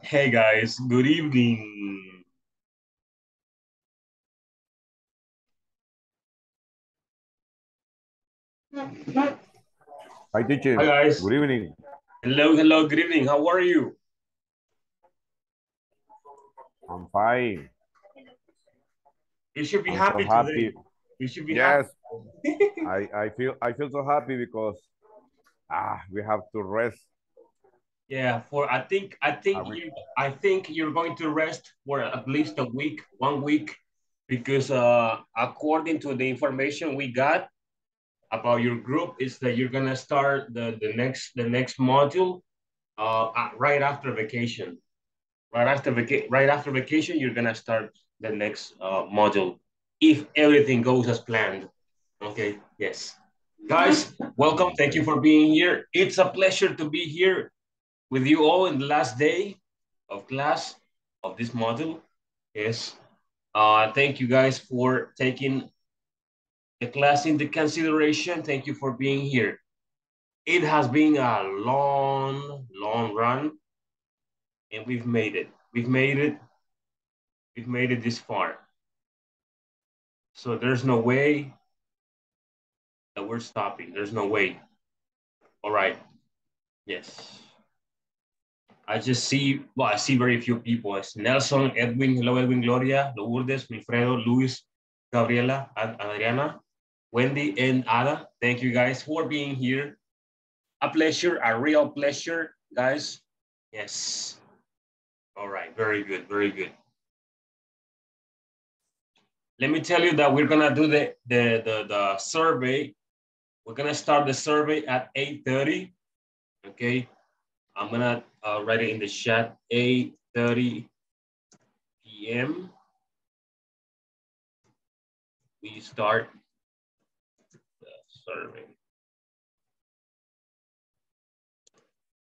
Hey guys, good evening. Hi, teacher. Hi guys. Good evening. Hello, hello, good evening. How are you? I'm fine. You should be I'm happy, so happy. today. You should be Yes, happy. I, I feel I feel so happy because ah we have to rest. Yeah, for I think I think we- you I think you're going to rest for at least a week, one week, because uh according to the information we got about your group is that you're gonna start the the next the next module uh right after vacation. Right after vaca- right after vacation, you're gonna start the next uh module if everything goes as planned. Okay, yes. Guys, welcome. Thank you for being here. It's a pleasure to be here with you all in the last day of class of this module. Yes. Uh, thank you guys for taking the class into consideration. Thank you for being here. It has been a long, long run, and we've made it. We've made it. We've made it this far. So there's no way that we're stopping. There's no way. All right. Yes. I just see, well, I see very few people. It's Nelson, Edwin, hello, Edwin, Gloria, Lourdes, Wilfredo, Luis, Gabriela, Ad- Adriana, Wendy, and Ada. Thank you guys for being here. A pleasure, a real pleasure, guys. Yes. All right, very good, very good. Let me tell you that we're gonna do the, the, the, the survey. We're gonna start the survey at 8.30, okay? I'm gonna uh, write it in the chat, 8.30 p.m. We start the survey.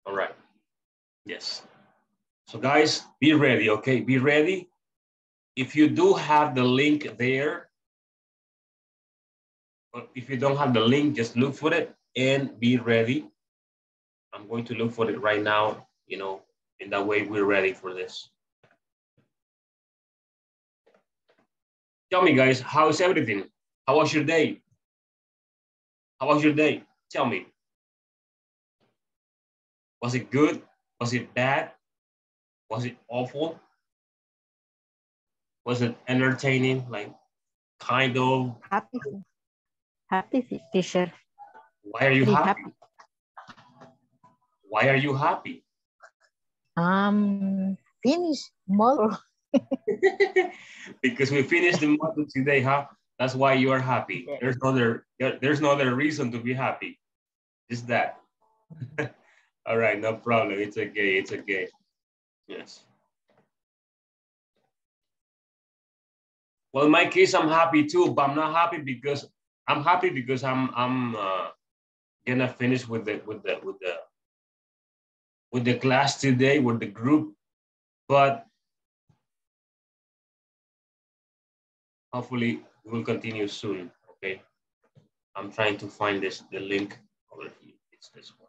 All right, yes. So guys, be ready, okay? Be ready. If you do have the link there, or if you don't have the link, just look for it and be ready. I'm going to look for it right now, you know, in that way we're ready for this. Tell me guys, how is everything? How was your day? How was your day? Tell me. Was it good? Was it bad? Was it awful? Was it entertaining? Like kind of, Happy. Happy teacher. why are you happy? happy. Why are you happy? Um, finish model. because we finished the module today, huh? That's why you are happy. Yeah. There's no other there's no other reason to be happy. Just that. All right, no problem. It's okay. It's okay. Yes. Well, in my case, I'm happy too, but I'm not happy because I'm happy because I'm I'm uh, gonna finish with the with the with the with the class today with the group, but hopefully we'll continue soon. Okay. I'm trying to find this the link over here. It's this one.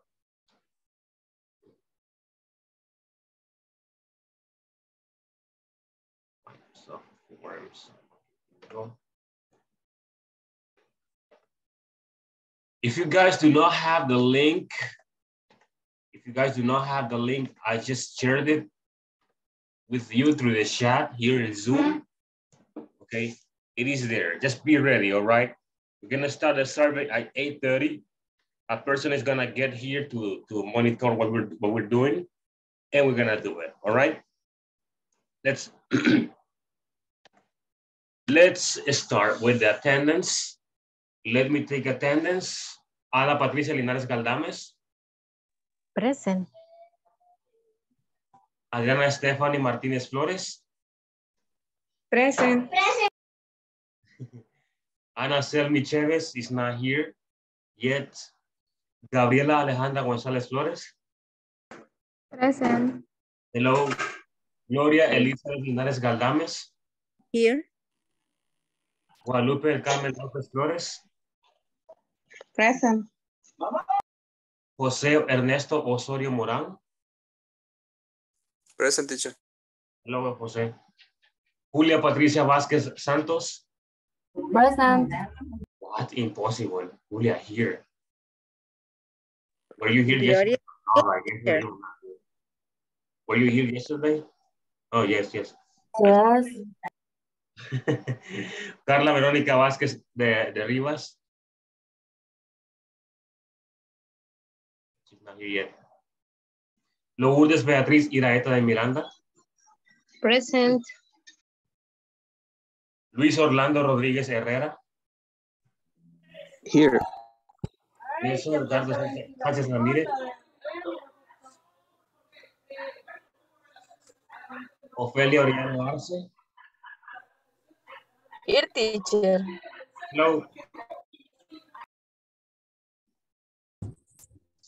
Forms. Go. If you guys do not have the link, you guys do not have the link, I just shared it with you through the chat here in Zoom. Mm-hmm. Okay, it is there. Just be ready, all right? We're gonna start the survey at 8.30. A person is gonna get here to, to monitor what we're, what we're doing, and we're gonna do it, all right? Let's, let's start with the attendance. Let me take attendance. Ana Patricia Linares Galdames, Present. Adriana Stephanie Martinez Flores, Present. Ana Selmi Chavez is not here yet. Gabriela Alejandra González Flores. Present. Hello. Gloria Elizabeth Linares Galdames. Here. Guadalupe Carmen López Flores. Present. José Ernesto Osorio Morán. Present teacher. Hello, Jose. Julia Patricia Vasquez Santos. Present. What? Impossible. Julia here. Were you here yesterday? Oh, I guess here. you were. Were you here yesterday? Oh, yes, yes. Yes. Carla Verónica Vázquez de, de Rivas. Yet. Lourdes Beatriz Iraeta de Miranda. Present. Luis Orlando Rodríguez Herrera. Here. Nelson Sánchez Sánchez Ramírez. Ofelia Oriano Arce. Here, teacher. Hello.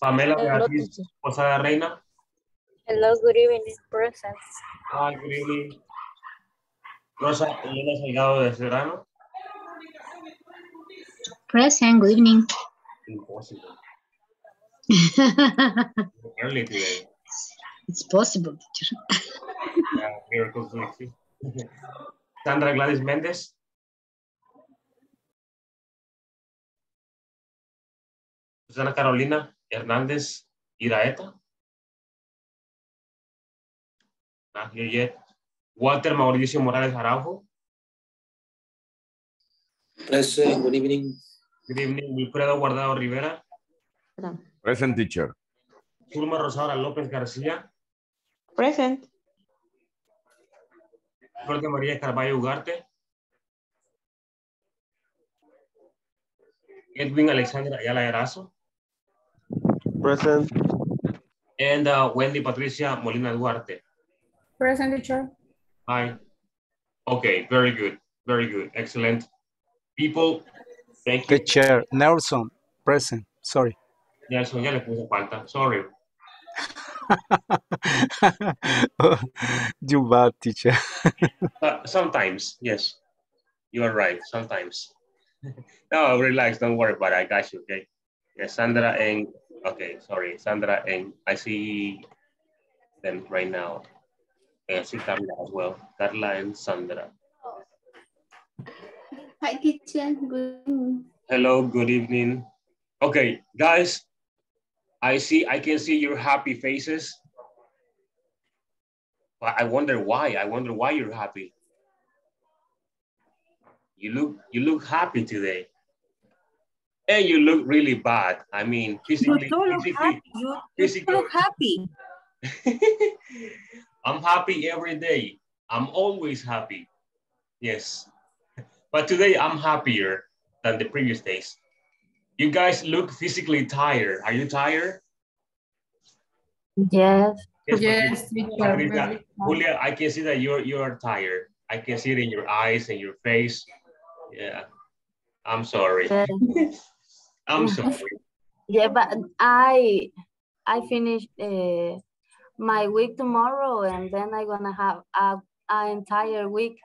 Pamela Beatriz Posada Reina. Hello, good evening. Present. Hi, good evening. Rosa Elena Salgado de Serrano. Present, good evening. Impossible. Early today. It's possible, teacher. Yeah, miracles do exist. Sandra Gladys Méndez. Susana Carolina Hernández Iraeta. Walter Mauricio Morales Araujo. Present. Good evening. Good evening. Wilfredo Guardado Rivera. Present teacher. Zulma Rosaura López García. Present. Flor de María Carballo Ugarte. Edwin Alexandra Ayala Erazo. Present. And uh, Wendy Patricia Molina Duarte. Present, teacher. Hi. Okay, very good. Very good. Excellent. People, thank you. Teacher Nelson, present. Sorry. Nelson, ya le puse falta. Sorry. you bad teacher. Uh, sometimes, yes. You are right. Sometimes. no, relax. Don't worry about it. I got you. Okay. Yes, Sandra and okay, sorry, Sandra and I see them right now. And I see Carla as well. Carla and Sandra. Hi, teacher. Good. Hello, good evening. Okay, guys, I see, I can see your happy faces. But I wonder why. I wonder why you're happy. You look, you look happy today. And you look really bad. I mean, You physically, don't look physically, happy. You, you physically. don't look happy. I'm happy every day. I'm always happy. Yes. But today I'm happier than the previous days. You guys look physically tired. Are you tired? Yes. Yes, Patricia, Julia, I can see that you're you're tired. I can see it in your eyes and your face. Yeah. I'm sorry. Yes. I'm sorry. Yeah, but I I finished uh, my week tomorrow, and then I'm gonna have a, a entire week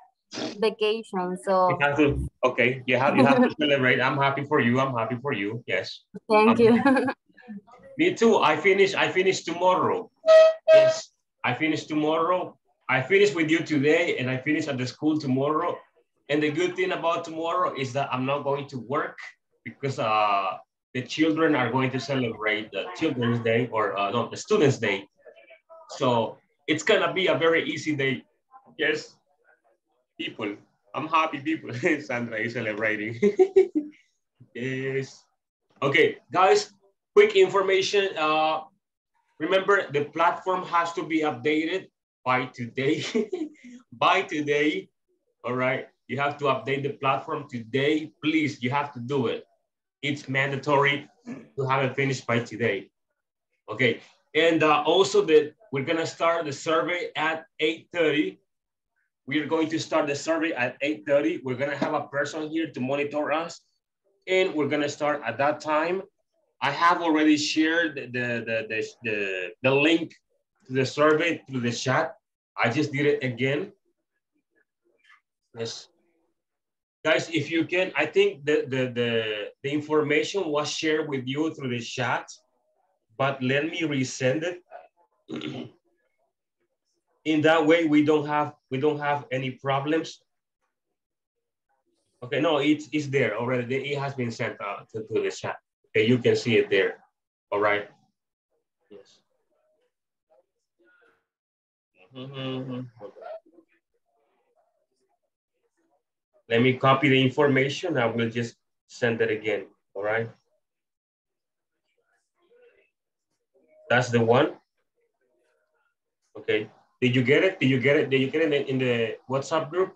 vacation. So to, okay, you have you have to celebrate. I'm happy for you. I'm happy for you. Yes. thank you. Me too. I finish. I finish tomorrow. Yes, I finish tomorrow. I finish with you today, and I finish at the school tomorrow. And the good thing about tomorrow is that I'm not going to work because uh, the children are going to celebrate the Children's Day or uh, no, the Students' Day. So it's gonna be a very easy day. Yes, people. I'm happy. People. Sandra is celebrating. yes. Okay, guys quick information. Uh, remember, the platform has to be updated by today. by today, all right? You have to update the platform today. Please, you have to do it. It's mandatory to have it finished by today. Okay, and uh, also that we're gonna start the survey at 8.30. We're going to start the survey at 8.30. We're gonna have a person here to monitor us and we're gonna start at that time. I have already shared the, the, the, the, the link to the survey through the chat. I just did it again. Yes. Guys, if you can, I think the, the, the, the information was shared with you through the chat, but let me resend it. In that way, we don't have we don't have any problems. Okay, no, it's it's there already. It has been sent out to, to the chat. Okay, you can see it there. All right. Yes. Mhm. Let me copy the information. I will just send it again. All right. That's the one. Okay. Did you get it? Did you get it? Did you get it in the, WhatsApp group?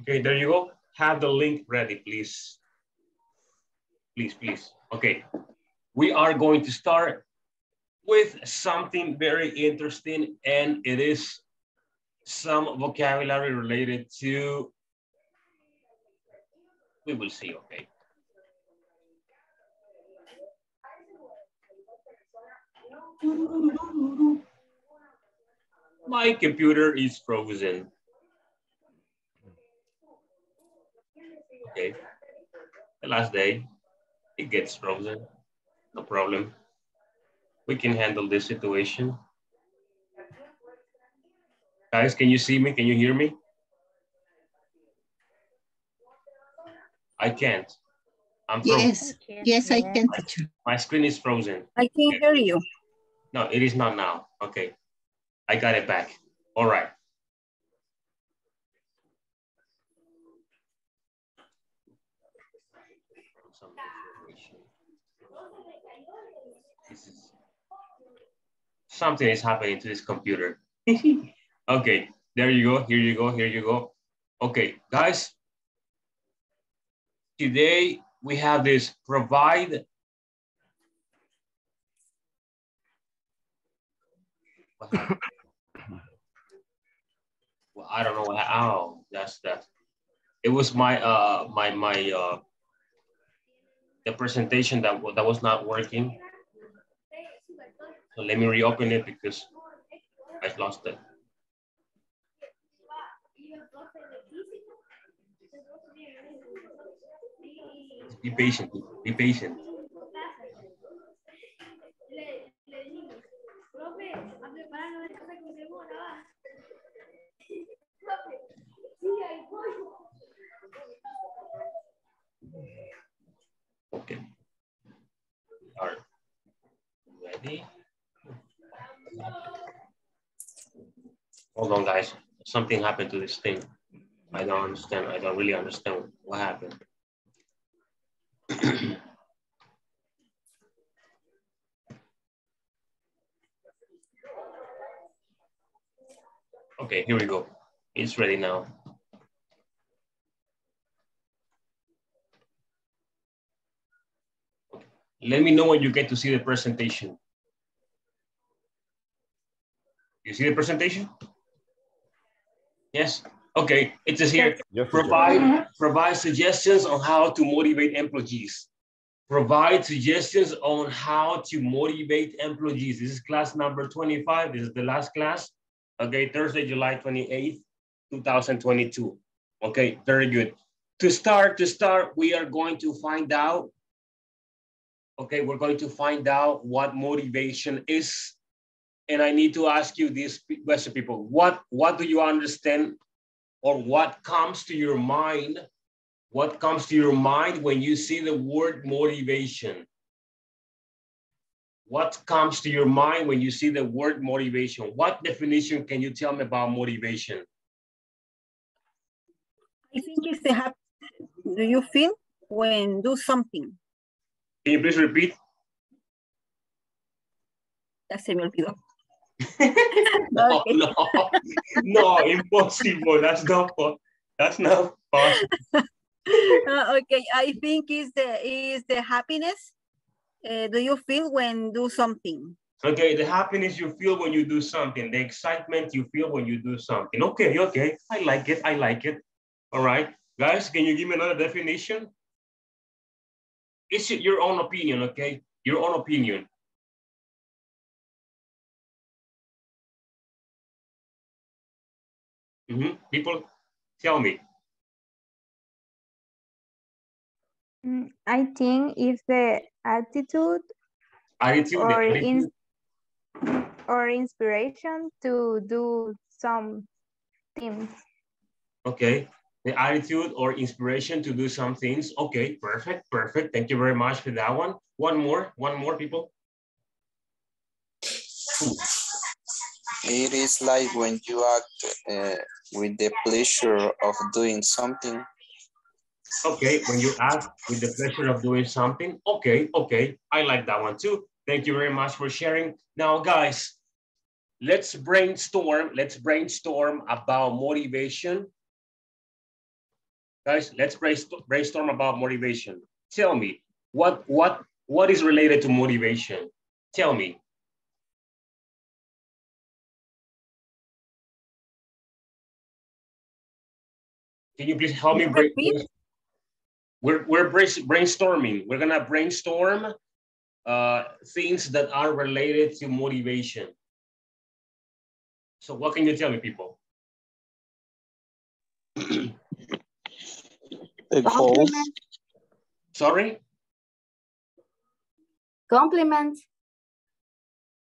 Okay, there you go. Have the link ready, please. Please, please. Okay, we are going to start with something very interesting and it is some vocabulary related to, we will see, okay. My computer is frozen. Okay, the last day, it gets frozen, no problem. We can handle this situation. Guys, can you see me? Can you hear me? I can't. I'm frozen. Yes, yes, I can, teacher. My screen is frozen. I can't hear you. No, it is not now. Okay. I got it back. All right. This is something is happening to this computer. okay, there you go. Here you go. Here you go. Okay, guys. Today we have this provide well, I don't know what. Oh, that's that. It was my uh my my uh the presentation that that was not working. So let me reopen it because I've lost it. Be patient. Be patient. Okay. All right. Ready? Hold on, guys. Something happened to this thing. I don't understand. I don't really understand what happened. okay, here we go. It's ready now. Let me know when you get to see the presentation. You see the presentation? Yes. Okay. It says here, Yes, teacher. provide mm-hmm. provide suggestions on how to motivate employees. Provide suggestions on how to motivate employees. This is class number 25. This is the last class. Okay, Thursday, July 28th, 2022. Okay, very good. To start, to start, we are going to find out okay, we're going to find out what motivation is. And I need to ask you this question, people. What, what do you understand or what comes to your mind? What comes to your mind when you see the word motivation? What comes to your mind when you see the word motivation? What definition can you tell me about motivation? I think it's the happy. Do you feel when do something? Can you please repeat? Ya se me olvidó. No, Okay. no, no, impossible. That's not, that's not possible. Uh, okay, I think is the is the happiness. Uh, do you feel when do something? Okay, the happiness you feel when you do something, the excitement you feel when you do something. Okay, okay, I like it, I like it. All right, guys, can you give me another definition? It's your own opinion, okay? Your own opinion. Mhm, People, tell me. Mm, I think it's the attitude Attitude, or attitude. in or inspiration to do some things. Okay. The attitude or inspiration to do some things. Okay, perfect, perfect. Thank you very much for that one. One more, one more people. It is like when you act uh, with the pleasure of doing something. Okay, when you ask with the pleasure of doing something. Okay, okay. I like that one too. Thank you very much for sharing. Now, guys, let's brainstorm. Let's brainstorm about motivation. Guys, let's brainstorm about motivation. Tell me, what, what, what is related to motivation? Tell me. Can you please help me break? We're, we're brainstorming. We're gonna brainstorm uh, things that are related to motivation. So what can you tell me, people? The goals, Compliment, Sorry? compliment.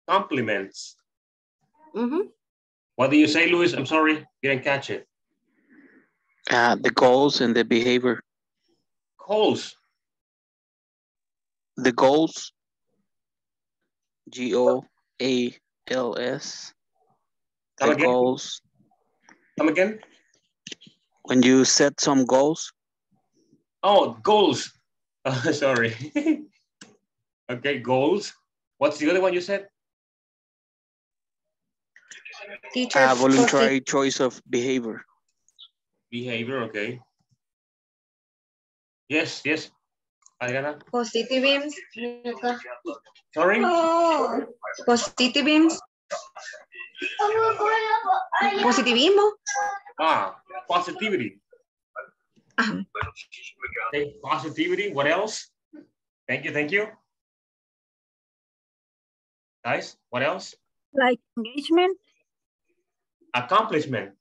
Compliments. Mhm. What do you say, Luis? I'm sorry, didn't catch it. Uh, the goals and the behavior. Goals. The goals. G O A L S. Come The again? goals. Come again? When you set some goals, Oh, goals. Uh, sorry. okay, goals. What's the other one you said? Teacher, a voluntary choice of behavior. Behavior, okay. Yes, yes. Adriana, positivism. sorry? Positivism. Positivismo. Ah, positivity. Ajá. Okay, positivity, what else? Thank you, thank you. Guys, what else? Like engagement? Accomplishment.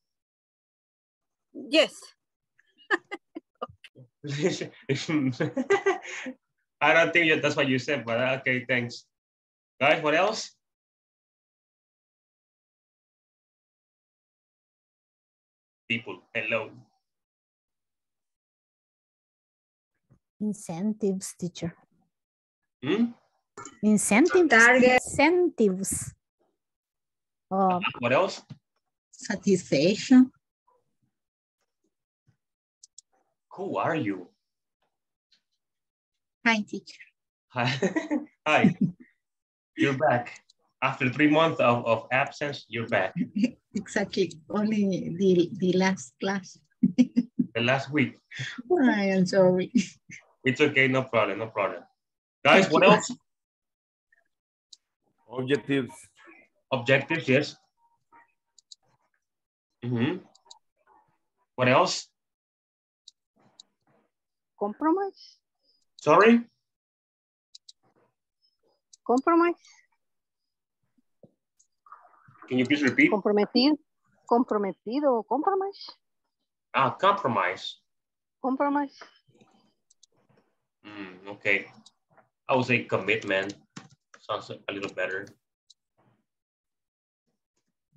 Yes. I don't think that- that's what you said, but uh, okay, thanks. Guys, what else? People, hello. Incentives, teacher. Hmm? Incentives. Target. Incentives. Oh, What else? satisfaction. Who are you? Hi, teacher. Hi. Hi. You're back. After three months of, of absence, you're back. Exactly. Only the, the last class. The last week. I am sorry. It's okay, no problem, no problem. Guys, what else? Objectives. Objectives, yes. hmm What else? Compromise? Sorry? Compromise? Can you please repeat? Comprometido? Comprometido? Compromise? Ah, compromise. Compromise? Mm, okay. I would say commitment. Sounds a little better.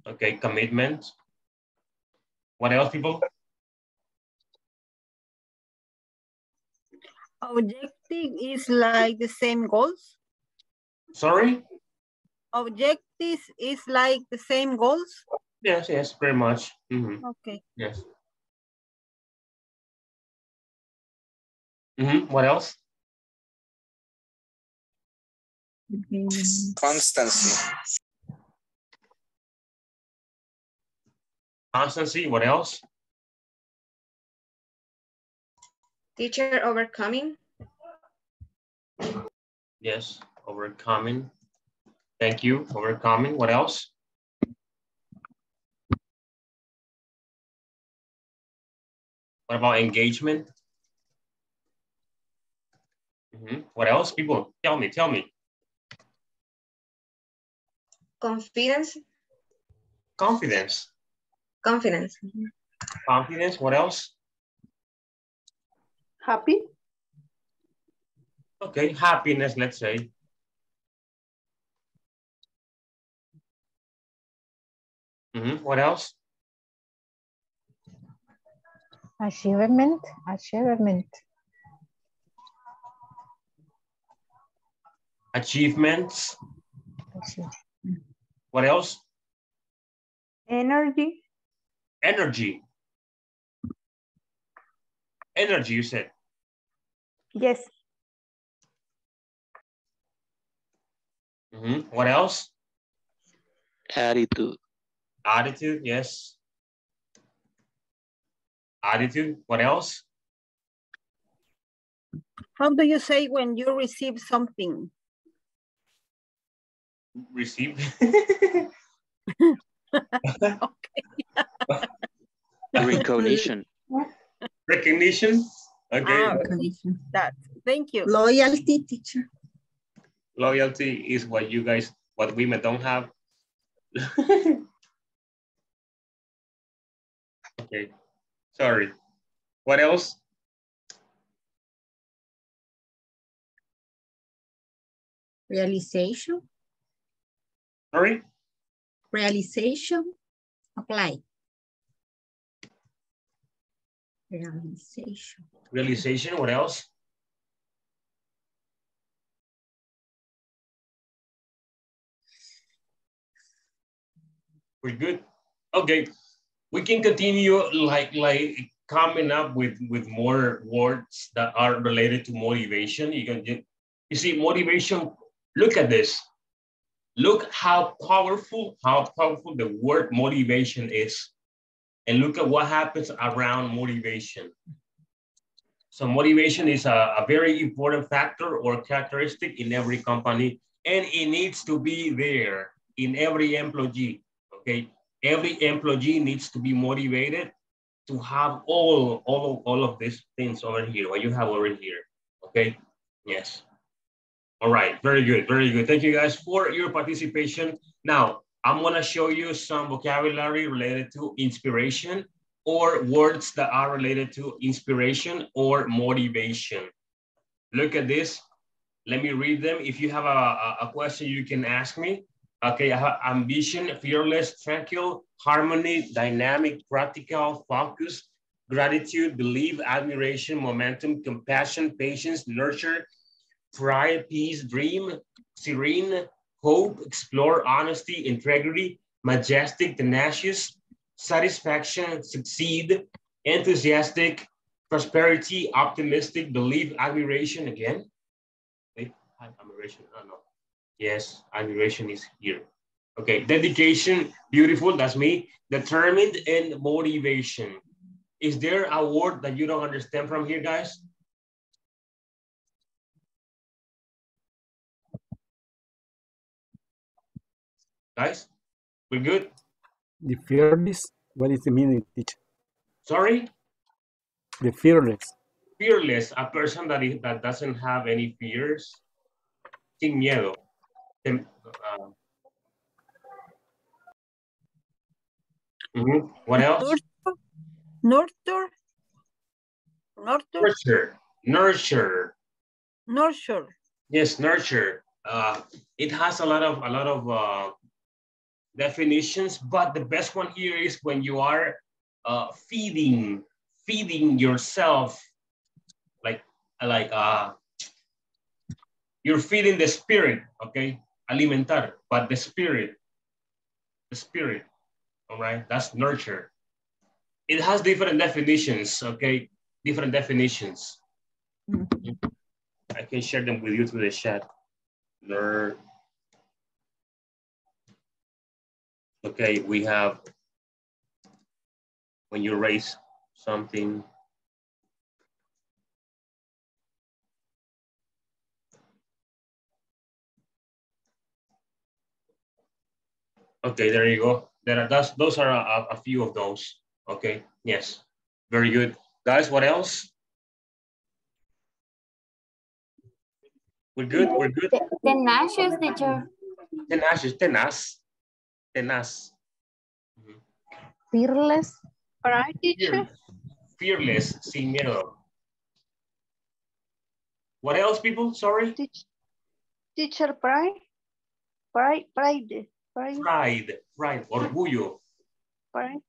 Okay, commitment. What else, people? Objective is like the same goals? Sorry? Objectives is like the same goals? Yes, yes, very much. Mhm, Okay. Yes. hmm What else? constancy, Constancy, what else? Teacher overcoming. Yes, overcoming. Thank you, overcoming. What else? What about engagement? Mhm. What else? People, tell me, tell me. Confidence. Confidence. Confidence. Confidence, what else? Happy? Okay, happiness, let's say. Mhm, What else? Achievement, achievement. Achievements. What else? Energy. Energy. Energy, you said. Yes. Mhm, What else? Attitude. Attitude, yes. Attitude, what else? How do you say when you receive something? Receive. Recognition. Recognition. Okay. Ah, that. Thank you. Loyalty, teacher. Loyalty is what you guys, what women don't have. okay. Sorry. What else? Realization. Sorry? Realization. Apply. Realization. Realization, what else? We're good. Okay, we can continue like like coming up with with more words that are related to motivation. You can you, you see motivation. Look at this. Look how powerful how powerful the word motivation is, and look at what happens around motivation. So motivation is a, a very important factor or characteristic in every company, and it needs to be there in every employee. Okay, every employee needs to be motivated to have all all of, all of these things over here. What you have over here. Okay. Yes. All right. Very good. Very good. Thank you guys for your participation. Now I'm gonna show you some vocabulary related to inspiration or words that are related to inspiration or motivation. Look at this. Let me read them. If you have a, a, question, you can ask me. Okay, I have ambition, fearless, tranquil, harmony, dynamic, practical, focus, gratitude, belief, admiration, momentum, compassion, patience, nurture, pride, peace, dream, serene, hope, explore, honesty, integrity, majestic, tenacious, satisfaction, succeed, enthusiastic, prosperity, optimistic, belief, admiration again. Wait, admiration, oh no. Yes, admiration is here. Okay, dedication, beautiful, that's me. Determined and motivation. Is there a word that you don't understand from here, guys? Guys, we're good? The fearless, what is the meaning, teacher? Sorry? The fearless. Fearless, a person that, is, that doesn't have any fears. Sin miedo. Tem- uh, mhm. What else? Nurture. Nurture. Nurture. Nurture. Nurture. Yes, nurture. Uh, it has a lot of a lot of uh, definitions, but the best one here is when you are uh, feeding feeding yourself, like like uh, you're feeding the spirit, okay? Alimentar, but the spirit, the spirit, all right? That's nurture. It has different definitions, okay? Different definitions. I can share them with you through the chat. Nur- Okay, we have when you raise something. Okay, there you go. There are that's, those are a, a few of those. Okay, yes, very good. Guys, what else? We're good, we're good. Tenacious teacher. Tenacious, tenaz, tenaz. Fearless. Alright, teacher. Fearless, sin miedo. What else, people? Sorry? Teach, teacher pride. Pride, pride, pride, Pride, pride, orgullo. pride.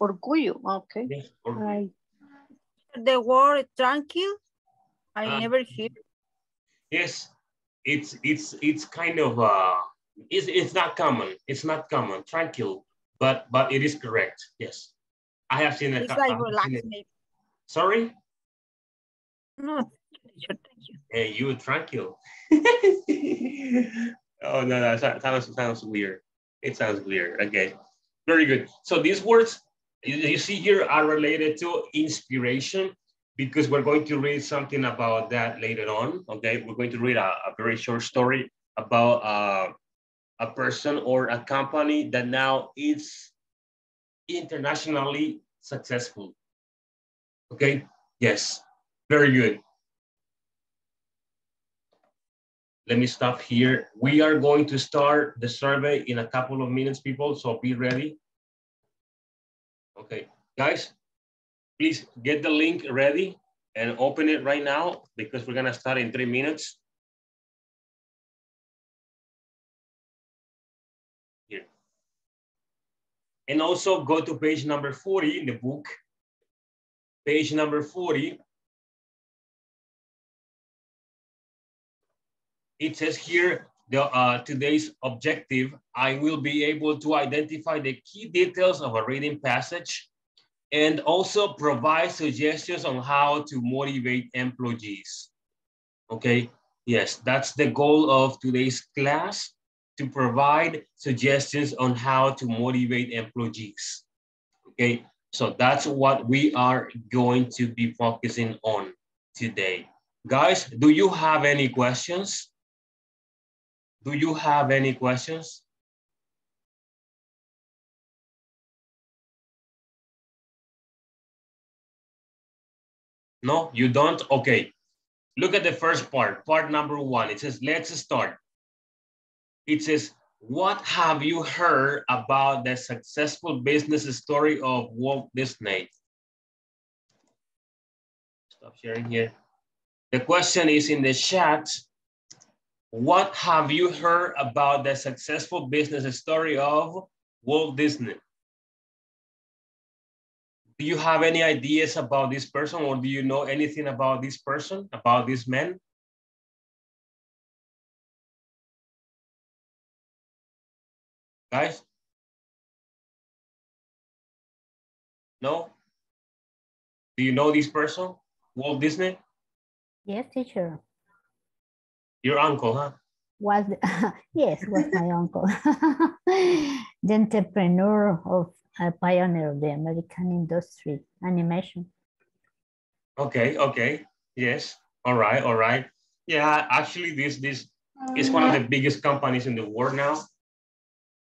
Orgullo, okay. Yes, orgullo. Pride. The word tranquil, I Ah. never hear. Yes, it's it's it's kind of uh it's it's not common. It's not common. Tranquil, but but it is correct. Yes, I have seen it. It's like have relax, seen it. Sorry, No, thank you. hey, you tranquil. oh no, no, that sounds sounds weird. It sounds weird. Okay, very good. So these words you, you see here are related to inspiration because we're going to read something about that later on. Okay, we're going to read a, a very short story about uh, a person or a company that now is internationally successful. Okay, yes, very good. Let me stop here. We are going to start the survey in a couple of minutes, people, so be ready. Okay, guys, please get the link ready and open it right now because we're gonna start in three minutes. And also go to page number 40 in the book. Page number 40. It says here, the, uh, today's objective, I will be able to identify the key details of a reading passage and also provide suggestions on how to motivate employees. Okay, yes, that's the goal of today's class, to provide suggestions on how to motivate employees. Okay, so that's what we are going to be focusing on today. Guys, do you have any questions? Do you have any questions? No, you don't? Okay. Look at the first part, part number one. It says, let's start. It says, what have you heard about the successful business story of Walt Disney? Stop sharing here. The question is in the chat. What have you heard about the successful business story of Walt Disney? Do you have any ideas about this person or do you know anything about this person, about this man? Guys? No? Do you know this person, Walt Disney? Yes, teacher. Your uncle, huh? Was the, yes, was my uncle. the entrepreneur of a pioneer of the American industry animation. Okay, okay. Yes. All right, all right. Yeah, actually this this is one of mm-hmm. the biggest companies in the world now.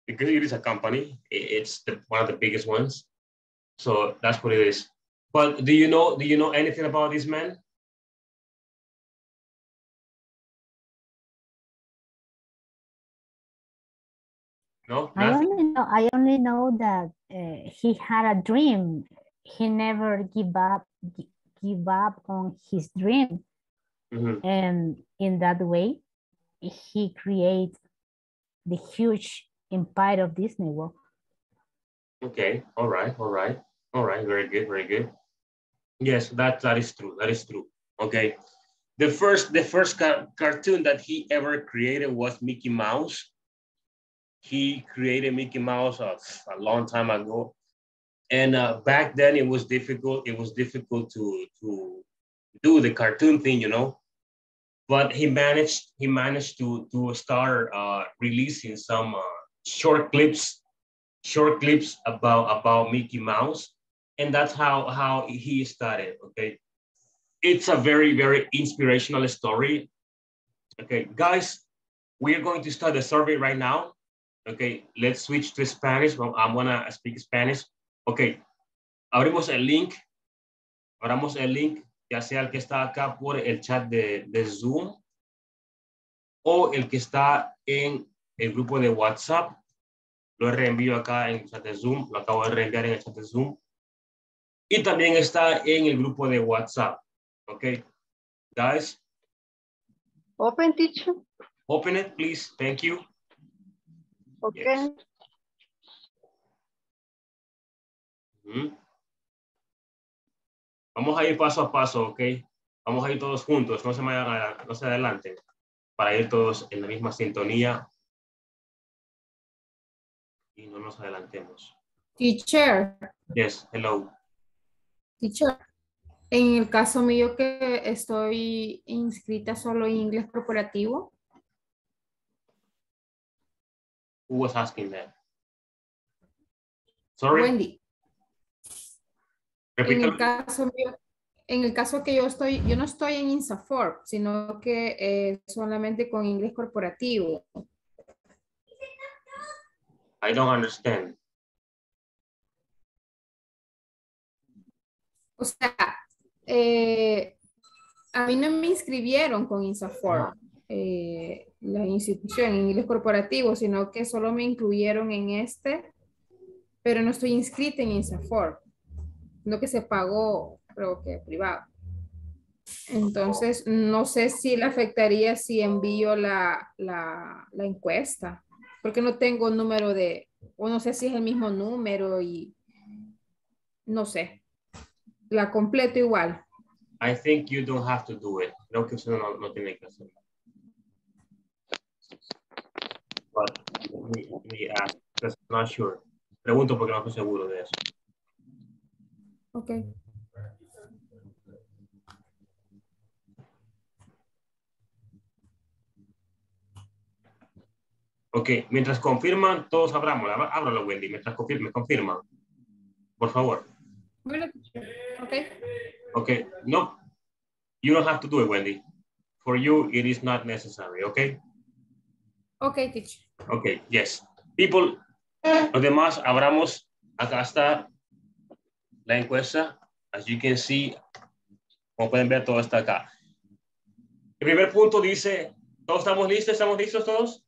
Because it is a company. It's the, one of the biggest ones. So that's what it is. But do you know do you know anything about this man? No? I only know I only know that uh, he had a dream. He never give up give up on his dream, Mhm. and in that way, he creates the huge empire of Disney World. Okay, all right, all right, all right, very good, very good. Yes, that that is true. That is true. Okay, the first the first ca- cartoon that he ever created was Mickey Mouse. He created Mickey Mouse a, a long time ago, and uh, back then it was difficult. It was difficult to to do the cartoon thing, you know. But he managed he managed to to start uh, releasing some uh, short clips short clips about about Mickey Mouse, and that's how how he started. Okay, it's a very very inspirational story. Okay, guys, we are going to start the survey right now. Okay, let's switch to Spanish. Well, I'm gonna speak Spanish. Okay, abrimos el link. Abramos el link, ya sea el que está acá por el chat de, de Zoom o el que está en el grupo de WhatsApp lo reenvío acá en el chat de Zoom, lo acabo de reenviar en el chat de Zoom. Y también está en el grupo de WhatsApp. Ok, guys, Open teacher. Open it, please. Thank you. Okay. Yes. Vamos a ir paso a paso, ¿ok? Vamos a ir todos juntos, no se, no se adelanten, para ir todos en la misma sintonía y no nos adelantemos. Teacher, Yes, hello. teacher. En el caso mío que estoy inscrita solo en inglés corporativo, Who was asking that? Sorry, Wendy, en el caso mío, en el caso que yo estoy, yo no estoy en INSAFORP, sino que eh, solamente con inglés corporativo. I don't understand. O sea, eh, a mí no me inscribieron con INSAFORP, eh, la institución en inglés corporativo, sino que solo me incluyeron en este, pero no estoy inscrita en INSAFORP, lo que se pagó, creo que privado. Entonces, no sé si le afectaría si envío la, la, la encuesta, porque no tengo número de, o no sé si es el mismo número y no sé. La completo igual. I think you don't have to do it. Creo que usted no, no tiene que hacerlo. But let me ask, not sure. Pregunto porque no estoy seguro de eso. Ok. Ok, mientras confirman, todos abramos. Abra- Ábralo, Wendy, mientras confirme, confirman. Por favor. Bueno, ok. Ok, no. You don't have to do it, Wendy. For you, it is not necessary, okay? Ok, teacher. Ok, yes. People, los demás, abramos. Acá está la encuesta. As you can see, como pueden ver, todo está acá. El primer punto dice, ¿todos estamos listos? ¿Estamos listos todos?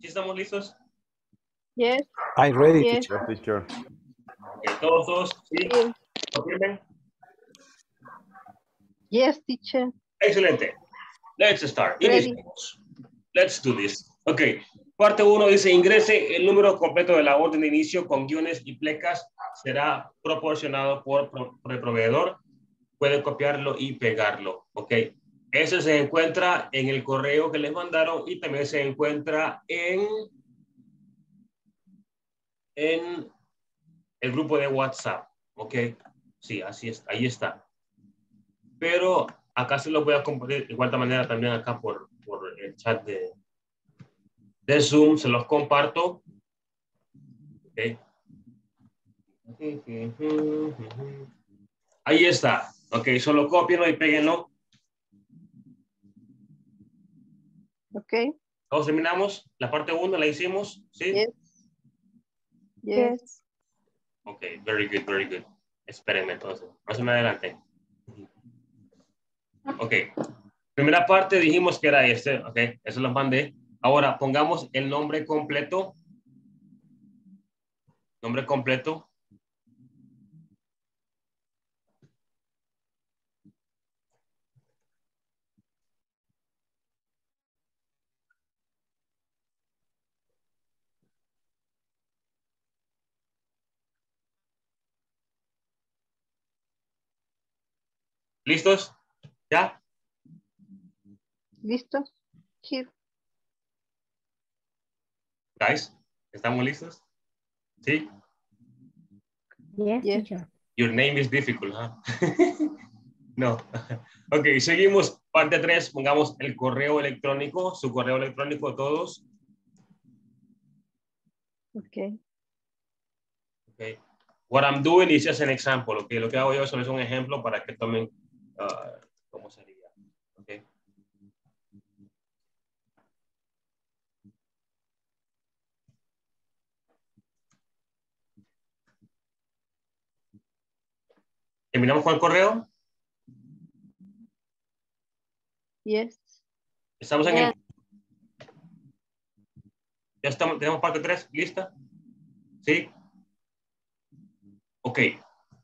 ¿Sí estamos listos? Yes. I ready, Yes. teacher. Yes, teacher. Ok, todos, todos, ¿sí? ¿Confirmen? Yes, teacher. Excelente. Let's start. Ready. Iniciemos. Let's do this. Ok. Parte 1 dice, ingrese el número completo de la orden de inicio con guiones y plecas. Será proporcionado por, por el proveedor. Puede copiarlo y pegarlo. Ok. Ese se encuentra en el correo que les mandaron y también se encuentra en, en el grupo de WhatsApp. Ok. Sí, así está. Ahí está pero acá se los voy a compartir de igual manera también acá por, por el chat de, de Zoom, se los comparto. Ok. Ahí está. Ok, solo copienlo y péguenlo. Ok. Todos terminamos. La parte 1 la hicimos. ¿Sí? Yes. Yes. Ok, very good, very good. Espérenme entonces. No se me adelante. Ok. Primera parte dijimos que era este. Ok, eso los mandé. Ahora pongamos el nombre completo. Nombre completo. ¿Listos? ¿Ya? ¿Listos? Here. Guys, ¿estamos listos? ¿Sí? Yes, Yes. teacher. Your name is difficult, huh? no. Ok, seguimos. Parte 3, pongamos el correo electrónico, su correo electrónico todos. Ok. Okay. What I'm doing is just an example. Okay. Lo que hago yo solo es un ejemplo para que tomen ah, cómo sería. Okay. ¿Terminamos con el correo? Yes. Estamos en el... Ya estamos, tenemos parte 3, ¿lista? ¿Sí? Ok,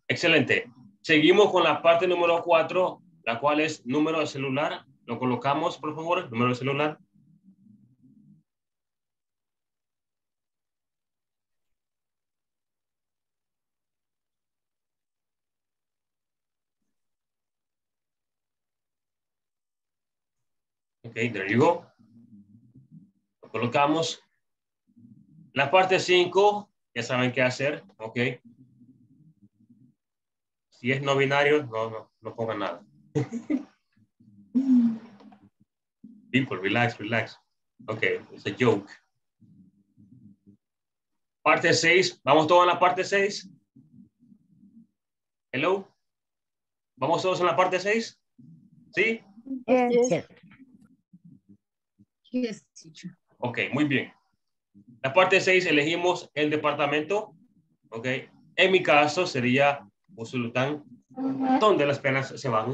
excelente. Seguimos con la parte número 4, la cual es número de celular. Lo colocamos, por favor, número de celular. Ok, there you go. Lo colocamos. La parte 5, ya saben qué hacer, ok. Si es no binario, no, no, no pongan nada. People, relax, relax. Ok, it's a joke. Parte 6, vamos todos en la parte 6. Hello. ¿Vamos todos en la parte 6? ¿Sí? Yes. Yes, teacher. Ok, muy bien. La parte 6 elegimos el departamento. Ok. En mi caso sería Usulután, donde las penas se van.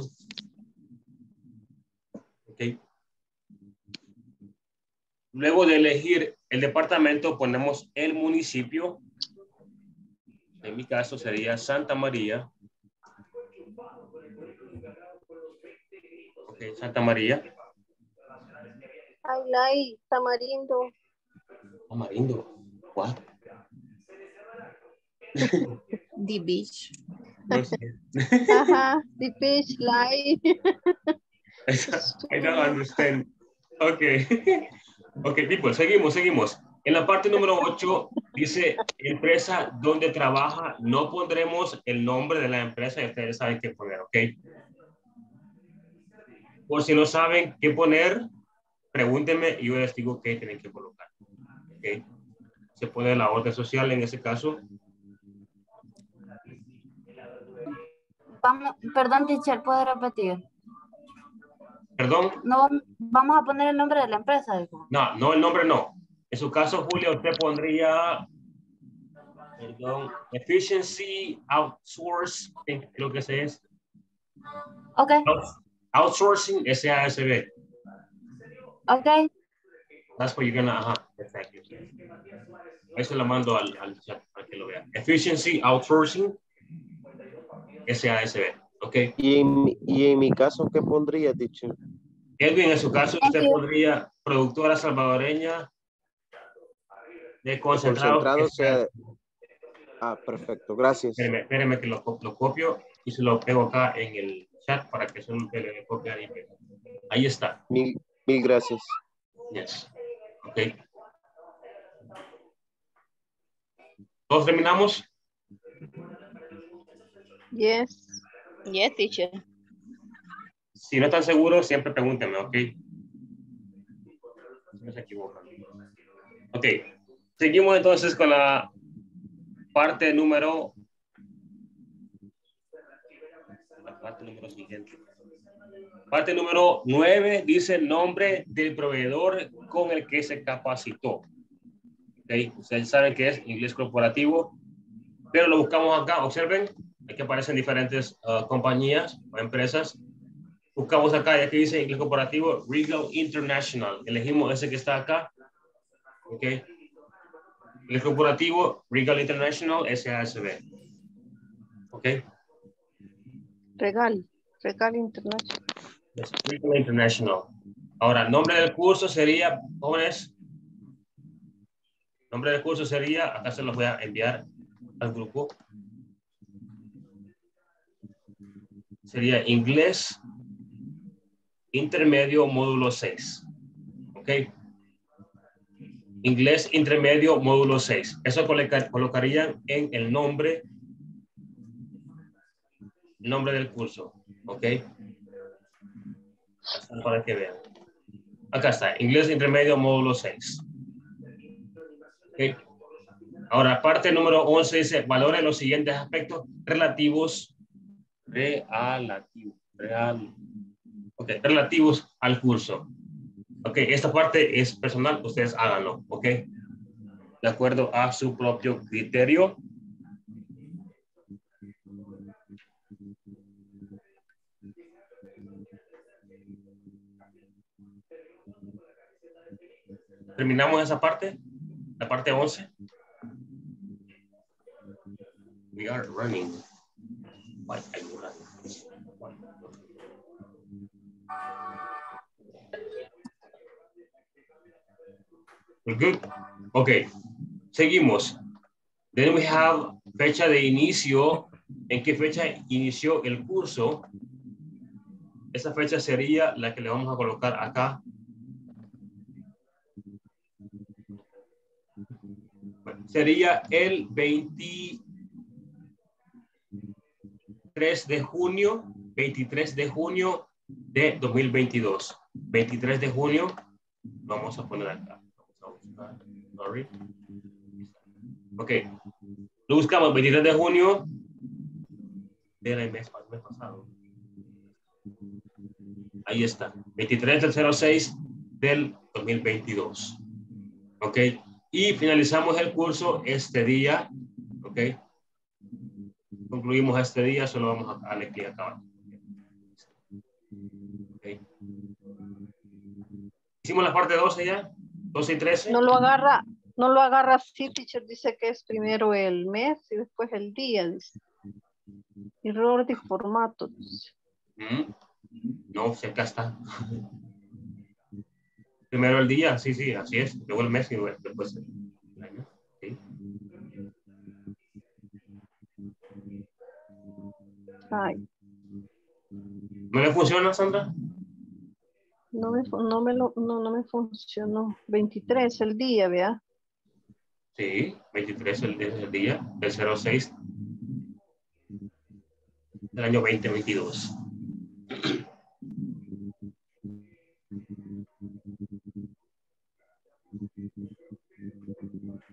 Ok. Luego de elegir el departamento, ponemos el municipio. En mi caso sería Santa María. Ok, Santa María. I like tamarindo. Tamarindo. What? The beach. Ajá, the beach light. I don't understand. Okay. Okay, people, seguimos, seguimos. En la parte número 8 dice empresa donde trabaja. No pondremos el nombre de la empresa y ustedes saben qué poner, ¿ok? Por si no saben qué poner, pregúntenme y yo les digo qué tienen que colocar. ¿ok? Se pone la orden social en ese caso. Vamos, perdón, teacher, ¿puede repetir? Perdón, No, vamos a poner el nombre de la empresa. no, no, el nombre no. En su caso, Julia, usted pondría, perdón, efficiency outsource, eh, creo que ese es. Ok, Out- Outsourcing SASB. ok. That's what you're gonna, ajá. Eso lo mando al, al chat para que lo vean. Efficiency outsourcing SASB. Ok. Y en, mi- y en mi caso, ¿qué pondría, teacher? Edwin, en su caso, usted pondría productora salvadoreña de concentrado. Concentrado sea... Ah, perfecto, gracias. Espéreme, espéreme que lo, co- lo copio y se lo pego acá en el chat para que usted le copie ahí. Ahí está. Mil, mil gracias. Yes. Ok. ¿Todos terminamos? Yes. Yes, teacher. Si no están seguros, siempre pregúntenme, ¿ok? No se equivocan. Ok. Seguimos entonces con la parte número... La parte número siguiente. Parte número 9 dice el nombre del proveedor con el que se capacitó. Ok, Ustedes saben que es inglés corporativo, pero lo buscamos acá. Observen, aquí aparecen diferentes ah, compañías o empresas. Buscamos acá y aquí dice inglés corporativo Regal International. Elegimos ese que está acá. Ok. Inglés corporativo Regal International SASB. Ok. Regal. Regal International. Yes, Regal International. Ahora, nombre del curso sería, jóvenes, nombre del curso sería, acá se los voy a enviar al grupo. Sería inglés intermedio módulo 6. ¿Ok? Inglés intermedio módulo 6. Eso coloca- colocarían en el nombre, nombre del curso. ¿Ok? Para que vean. Acá está, inglés intermedio módulo 6. Ok. Ahora, parte número 11 dice, valore los siguientes aspectos relativos, relativos, real, ok, relativos al curso. Ok, esta parte es personal, ustedes háganlo, ok, de acuerdo a su propio criterio. Terminamos esa parte, la parte 11. We are running. Good. Ok, seguimos. Then we have fecha de inicio. ¿En qué fecha inició el curso? Esa fecha sería la que le vamos a colocar acá. Sería el 20, 23 de junio, 23 de junio de 2022. 23 de junio, vamos a poner acá. Sorry. Ok, lo buscamos 23 de junio del mes, mes pasado. Ahí está, 23 del 06 del 2022. Ok, y finalizamos el curso este día. Ok, concluimos este día, solo vamos a darle clic. Okay. Hicimos la parte 12 ya, 12 y 13. No lo agarra, no lo agarra así, teacher, dice que es primero el mes y después el día, dice. Error de formato. dice. Mm. No, si acá está. Primero el día, sí, sí, así es. Luego el mes y después el año. Ay, ¿No le funciona, Sandra? no me, no me, lo, no, no me funcionó. 23 el día, vea. Sí, 23 el, el día del 06 del año 2022.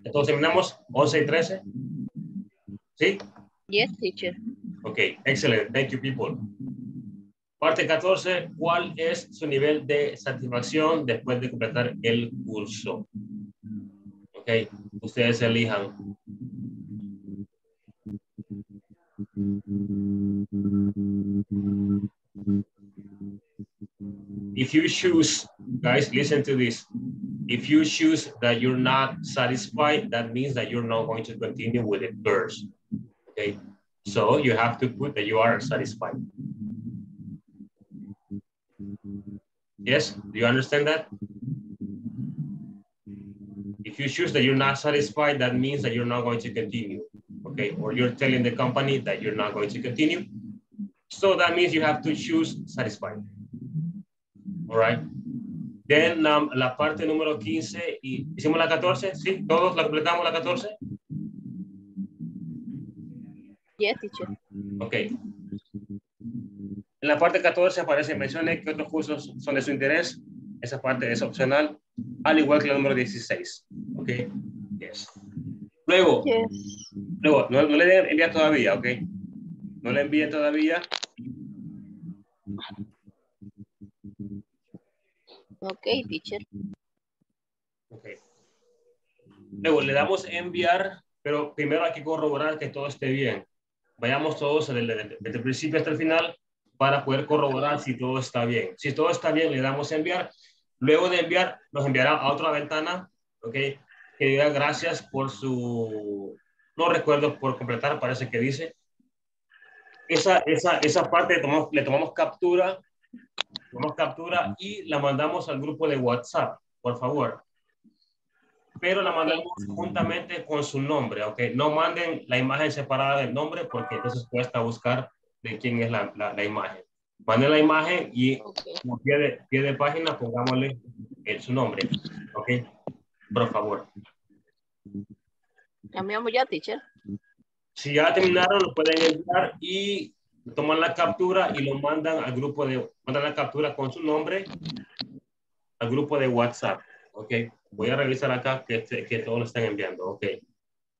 Entonces terminamos 11 y 13. ¿Sí? Yes, teacher. Ok, excelente. Thank you, people. Parte 14. ¿Cuál es su nivel de satisfacción después de completar el curso? Ok, ustedes elijan. If you choose, guys, listen to this. If you choose that you're not satisfied, that means that you're not going to continue with the course. Okay, so you have to put that you are satisfied. Yes, do you understand that? If you choose that you're not satisfied, that means that you're not going to continue. Okay, or you're telling the company that you're not going to continue. So that means you have to choose satisfied. All right. Then um, la parte número 15, y hicimos la 14, ¿sí? ¿Todos la completamos la 14? Yes, teacher. Ok. En la parte 14 aparece, mencione que otros cursos son de su interés. Esa parte es opcional, al igual que la número 16. Ok. Yes. Luego, Yes. luego, no, no le envía todavía, ok. No le envíe todavía. Ok, teacher. Ok. Luego le damos enviar, pero primero hay que corroborar que todo esté bien. Vayamos todos desde, el principio hasta el final para poder corroborar si todo está bien. Si todo está bien, le damos enviar. Luego de enviar, nos enviará a otra ventana, ¿ok? Que diga gracias por su, no recuerdo por completar, parece que dice. Esa, esa, esa parte le tomamos, le tomamos captura, tomamos captura y la mandamos al grupo de WhatsApp, por favor pero la mandamos juntamente con su nombre, ¿ok? No manden la imagen separada del nombre porque entonces cuesta buscar de quién es la, la, la imagen. Manden la imagen y como pie de, pie de página pongámosle su nombre, ¿ok? Por favor. Cambiamos ya, teacher. Si ya terminaron, lo pueden enviar y toman la captura y lo mandan al grupo de, mandan la captura con su nombre al grupo de WhatsApp, ¿ok? Voy a revisar acá que, este- que todos lo están enviando, ¿ok?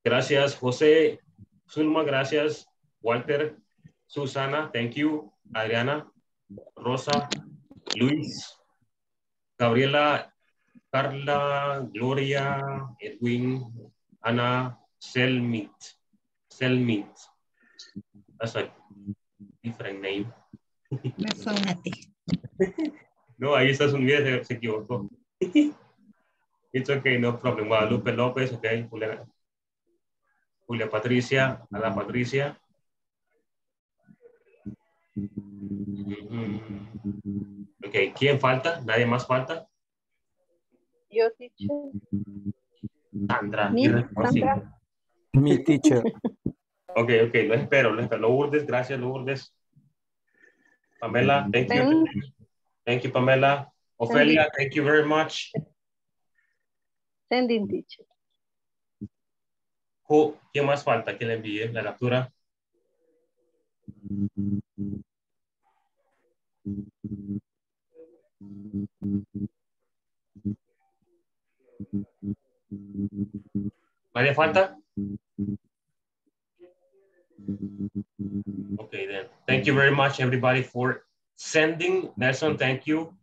Gracias, José, Zulma, gracias, Walter, Susana, thank you, Adriana, Rosa, Luis, Gabriela, Carla, Gloria, Edwin, Ana, Selmit, Selmit. That's a different name. Me fue una T. No, ahí está su se, se equivocó. It's okay, no problem. Guadalupe López, ok. Julia, Julia Patricia, Ana Patricia. Ok, ¿quién falta? ¿Nadie más falta? Yo, teacher. Sandra. Sandra. Me teacher. Ok, ok, lo espero, lo espero. Lourdes, gracias, Lourdes. Pamela, thank you. Thank- Thank you, Pamela. Ofelia, thank you very much. Sending teacher. Who- ¿Quién más falta que le envíe la captura? ¿Nadie falta? Okay, then. Thank you very much, everybody, for sending. Nelson, thank you.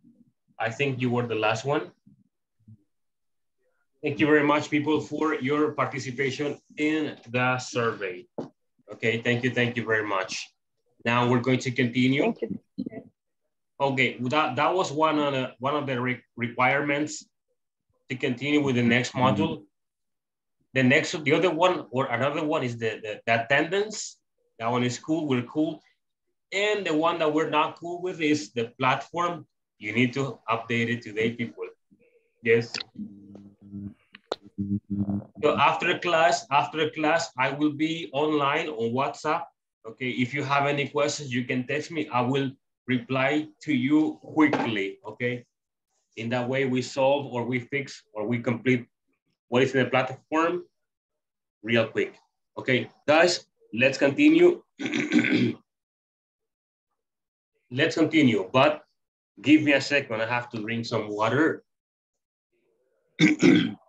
I think you were the last one. Thank you very much, people, for your participation in the survey. Okay, thank you, thank you very much. Now we're going to continue. Okay, that, that was one of the, one of the re- requirements to continue with the next module. The next, the other one or another one is the, the, the attendance. That one is cool, we're cool. And the one that we're not cool with is the platform. You need to update it today, people. Yes. So after class, after class, I will be online on WhatsApp. Okay, if you have any questions, you can text me. I will reply to you quickly, okay? In that way, we solve or we fix or we complete what is in the platform real quick. Okay, guys, let's continue. let's continue, but give me a second. I have to drink some water.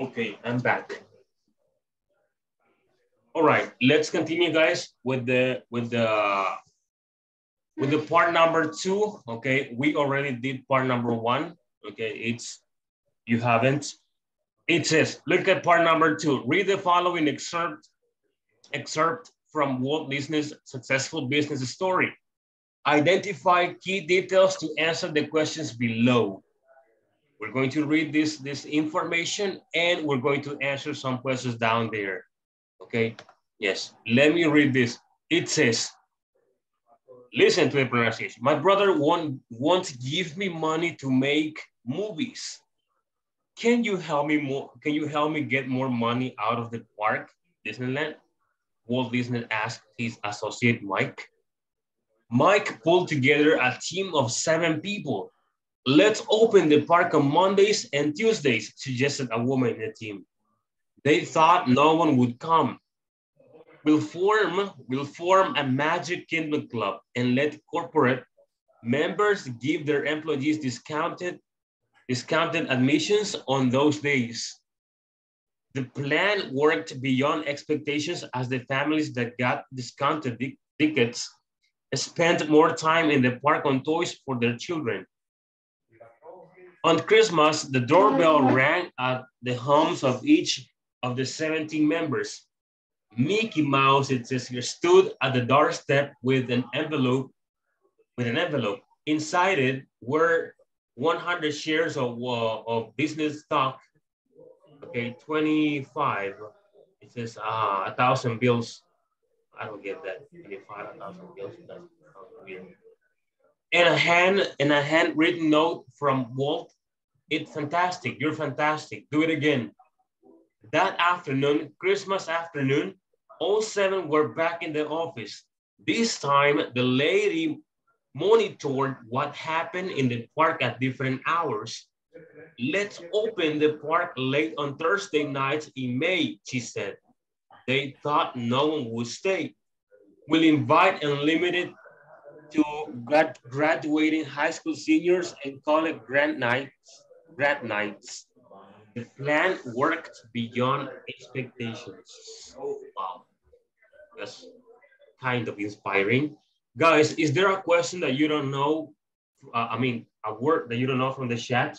Okay, I'm back. All right, let's continue, guys, with the with the with the part number two. Okay, we already did part number one. Okay, it's you haven't. It says, look at part number two. Read the following excerpt excerpt from Walt Disney's successful business story. Identify key details to answer the questions below. We're going to read this, this information and we're going to answer some questions down there. Okay, yes, let me read this. It says, listen to the pronunciation. My brother won't, won't give me money to make movies. Can you help me more? Can you help me get more money out of the park, Disneyland? Walt Disney asked his associate Mike. Mike pulled together a team of seven people. Let's open the park on Mondays and Tuesdays, suggested a woman in the team. They thought no one would come. We'll form, we'll form a Magic Kingdom Club and let corporate members give their employees discounted, discounted admissions on those days. The plan worked beyond expectations as the families that got discounted tickets spent more time in the park on toys for their children. On Christmas, the doorbell rang at the homes of each of the 17 members. Mickey Mouse, it says here, stood at the doorstep with an envelope, with an envelope. Inside it were 100 shares of, uh, of business stock. Okay, 25. It says uh, a thousand bills. I don't get that. 25, a thousand bills. That's weird. A hand, and a handwritten note from Walt. It's fantastic. You're fantastic. Do it again. That afternoon, Christmas afternoon, all seven were back in the office. This time, the lady monitored what happened in the park at different hours. Let's open the park late on Thursday night in May, she said. They thought no one would stay. We'll invite unlimited to grad graduating high school seniors and call it grad nights. Grad nights. The plan worked beyond expectations. Oh, wow. That's kind of inspiring. Guys, is there a question that you don't know? Uh, I mean, a word that you don't know from the chat?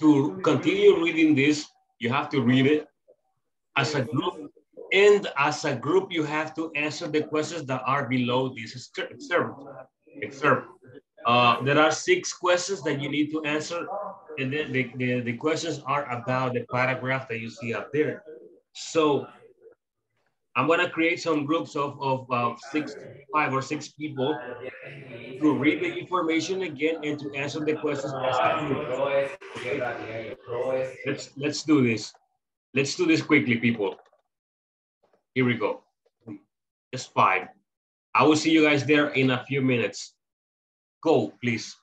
to continue reading this. You have to read it as a group. And as a group, you have to answer the questions that are below this excerpt. excerpt. Uh, there are six questions that you need to answer. And then the, the, the questions are about the paragraph that you see up there. So I'm gonna create some groups of, of uh, six, five or six people to read the information again and to answer the questions. Let's, let's do this. Let's do this quickly, people. Here we go. Just five. I will see you guys there in a few minutes. Go, please.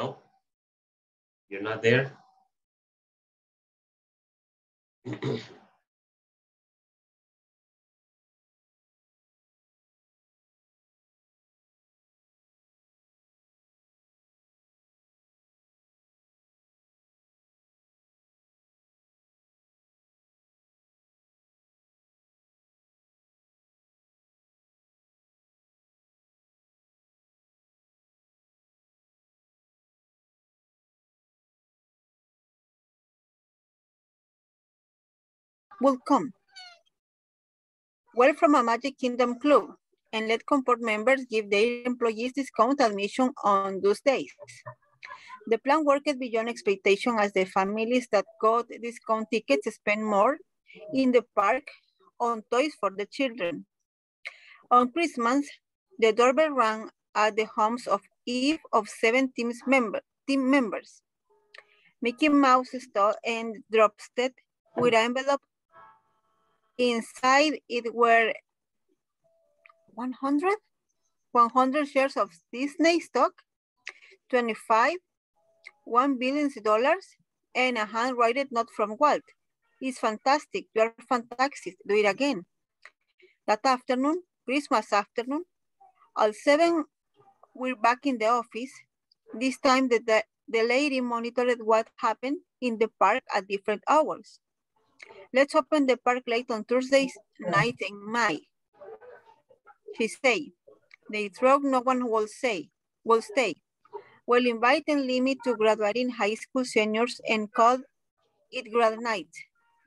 No? You're not there? Welcome. We're from a Magic Kingdom Club and let Comport members give their employees discount admission on those days. The plan worked beyond expectation as the families that got discount tickets spend more in the park on toys for the children. On Christmas, the doorbell rang at the homes of each of seven teams member, team members. Mickey Mouse stole and dropped it with an envelope Inside it were 100, 100 shares of Disney stock, 25, $1 billion, and a handwritten note from Walt. It's fantastic, you are fantastic, do it again. That afternoon, Christmas afternoon, all seven were back in the office. This time the, the, the lady monitored what happened in the park at different hours. Let's open the park late on Thursdays night in May. She said, they throw no one will say, will stay. We'll invite and limit to graduating high school seniors and call it grad night.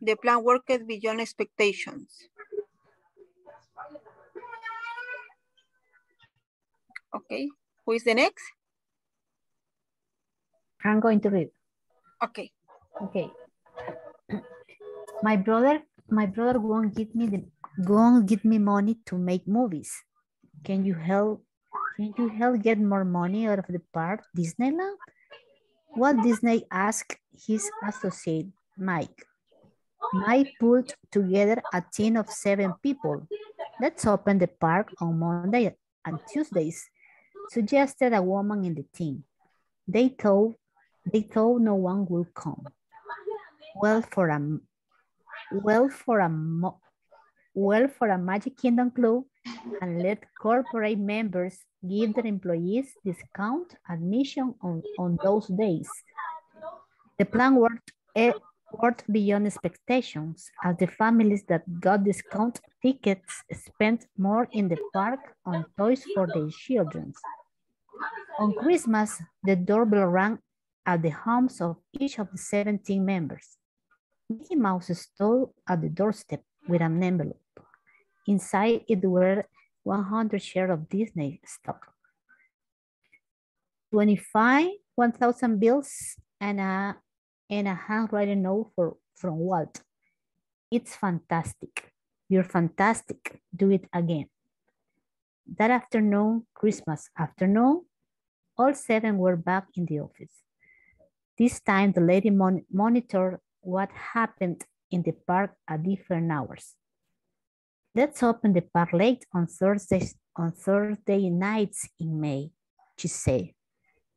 The plan worked beyond expectations. Okay, who is the next? I'm going to read. Okay. Okay. My brother, my brother won't give me the won't give me money to make movies. Can you help? Can you help get more money out of the park, Disneyland? Walt Disney asked his associate, Mike. Mike put together a team of seven people. Let's open the park on Monday and Tuesdays, suggested a woman in the team. They thought, they thought no one would come. Well, for a, well, for a, well, for a Magic Kingdom club and let corporate members give their employees discount admission on, on those days. The plan worked, eh, worked beyond expectations as the families that got discount tickets spent more in the park on toys for their children. On Christmas, the doorbell rang at the homes of each of the 17 members. Mickey Mouse stood at the doorstep with an envelope. Inside it were 100 shares of Disney stock, 25 1,000 bills, and a, and a handwritten note for, from Walt. It's fantastic. You're fantastic. Do it again. That afternoon, Christmas afternoon, all seven were back in the office. This time, the lady mon what happened in the park at different hours. Let's open the park late on Thursdays on Thursday nights in May, she said.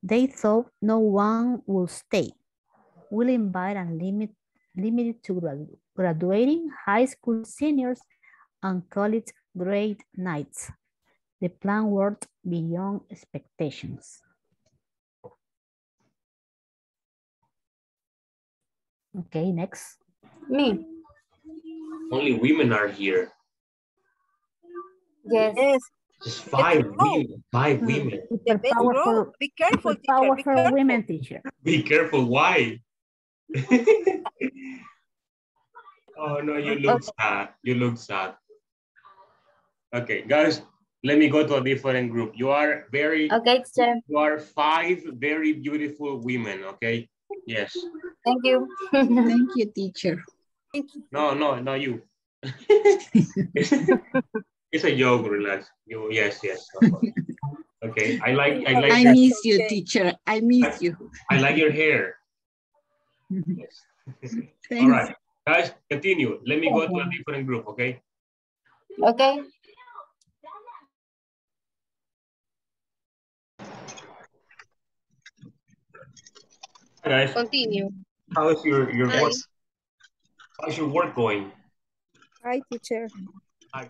They thought no one would stay. We'll invite and limit limited to graduating high school seniors and college grade nights. The plan worked beyond expectations. Okay, next. Me. Only women are here. Yes. Yes. Just five women. Five hmm. women. Super Let's powerful, go. Be careful, super teacher. Be powerful careful. women teacher. Be careful. Why? oh no, you look sad. You look sad. Okay, guys, let me go to a different group. You are very, Okay, teacher. you are five very beautiful women. Okay. Yes. Thank you. Thank you, teacher. Thank you. No, no, not you. it's a joke. Relax. You. Yes, yes. Okay. I like. I like. I your- miss you, teacher. I miss you. I like your hair. Yes. All Thanks. right, guys, continue. Let me go to a different group, okay? Okay. Guys. Continue. How is your your Hi. work? How's your work going? Hi, teacher. Hi.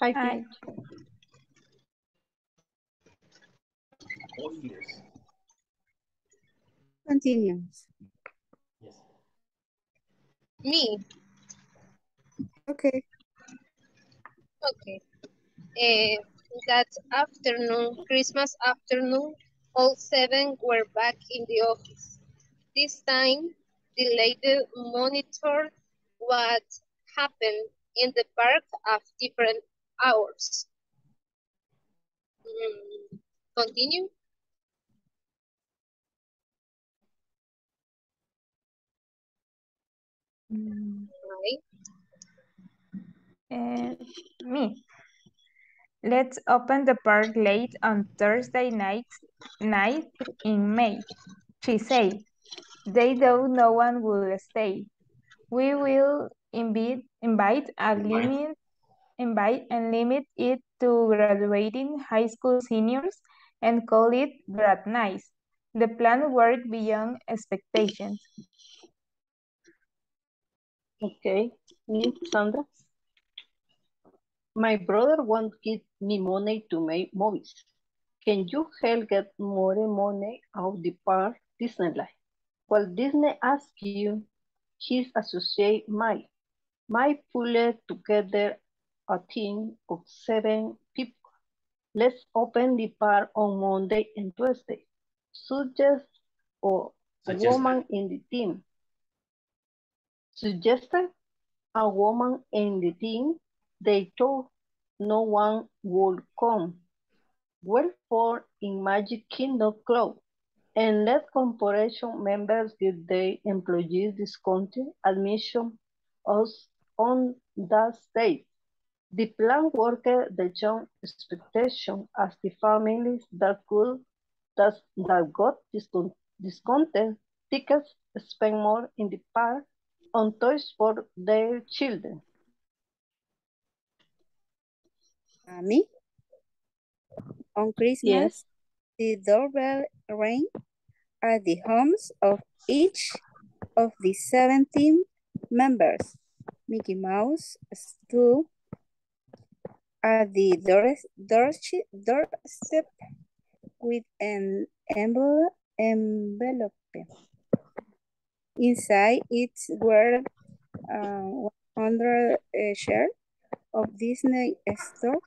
Hi, Hi. Yes. Continue. Yes. Me. Okay. Okay. Eh, that afternoon, Christmas afternoon, all seven were back in the office. This time, the lady monitored what happened in the park at different hours. Mm, continue. Right. Uh, me. Let's open the park late on Thursday night, night in May, she said. They know no one will stay. We will invite, invite a limit, invite and limit it to graduating high school seniors and call it grad nights. The plan worked beyond expectations. Okay, me, Sandra. My brother won't give me money to make movies. Can you help get more money out the park Disneyland? Walt Disney asked you, his associate Mike. Mike pulled together a team of seven people. Let's open the park on Monday and Tuesday. Suggest or a Suggested. woman in the team. Suggested a woman in the team. They thought no one would come. well for in Magic Kingdom Club and let corporation members give their employees discounted admission us on that state. The plan worked the young expectation as the families that could that, that got discount, discounted tickets spend more in the park on toys for their children. Uh, me? On Christmas, Yes. the doorbell rang at the homes of each of the 17 members. Mickey Mouse stood at the door, doorstep doorstep with an envelope, envelope. Inside it were uh, 100 uh, shares of Disney stock.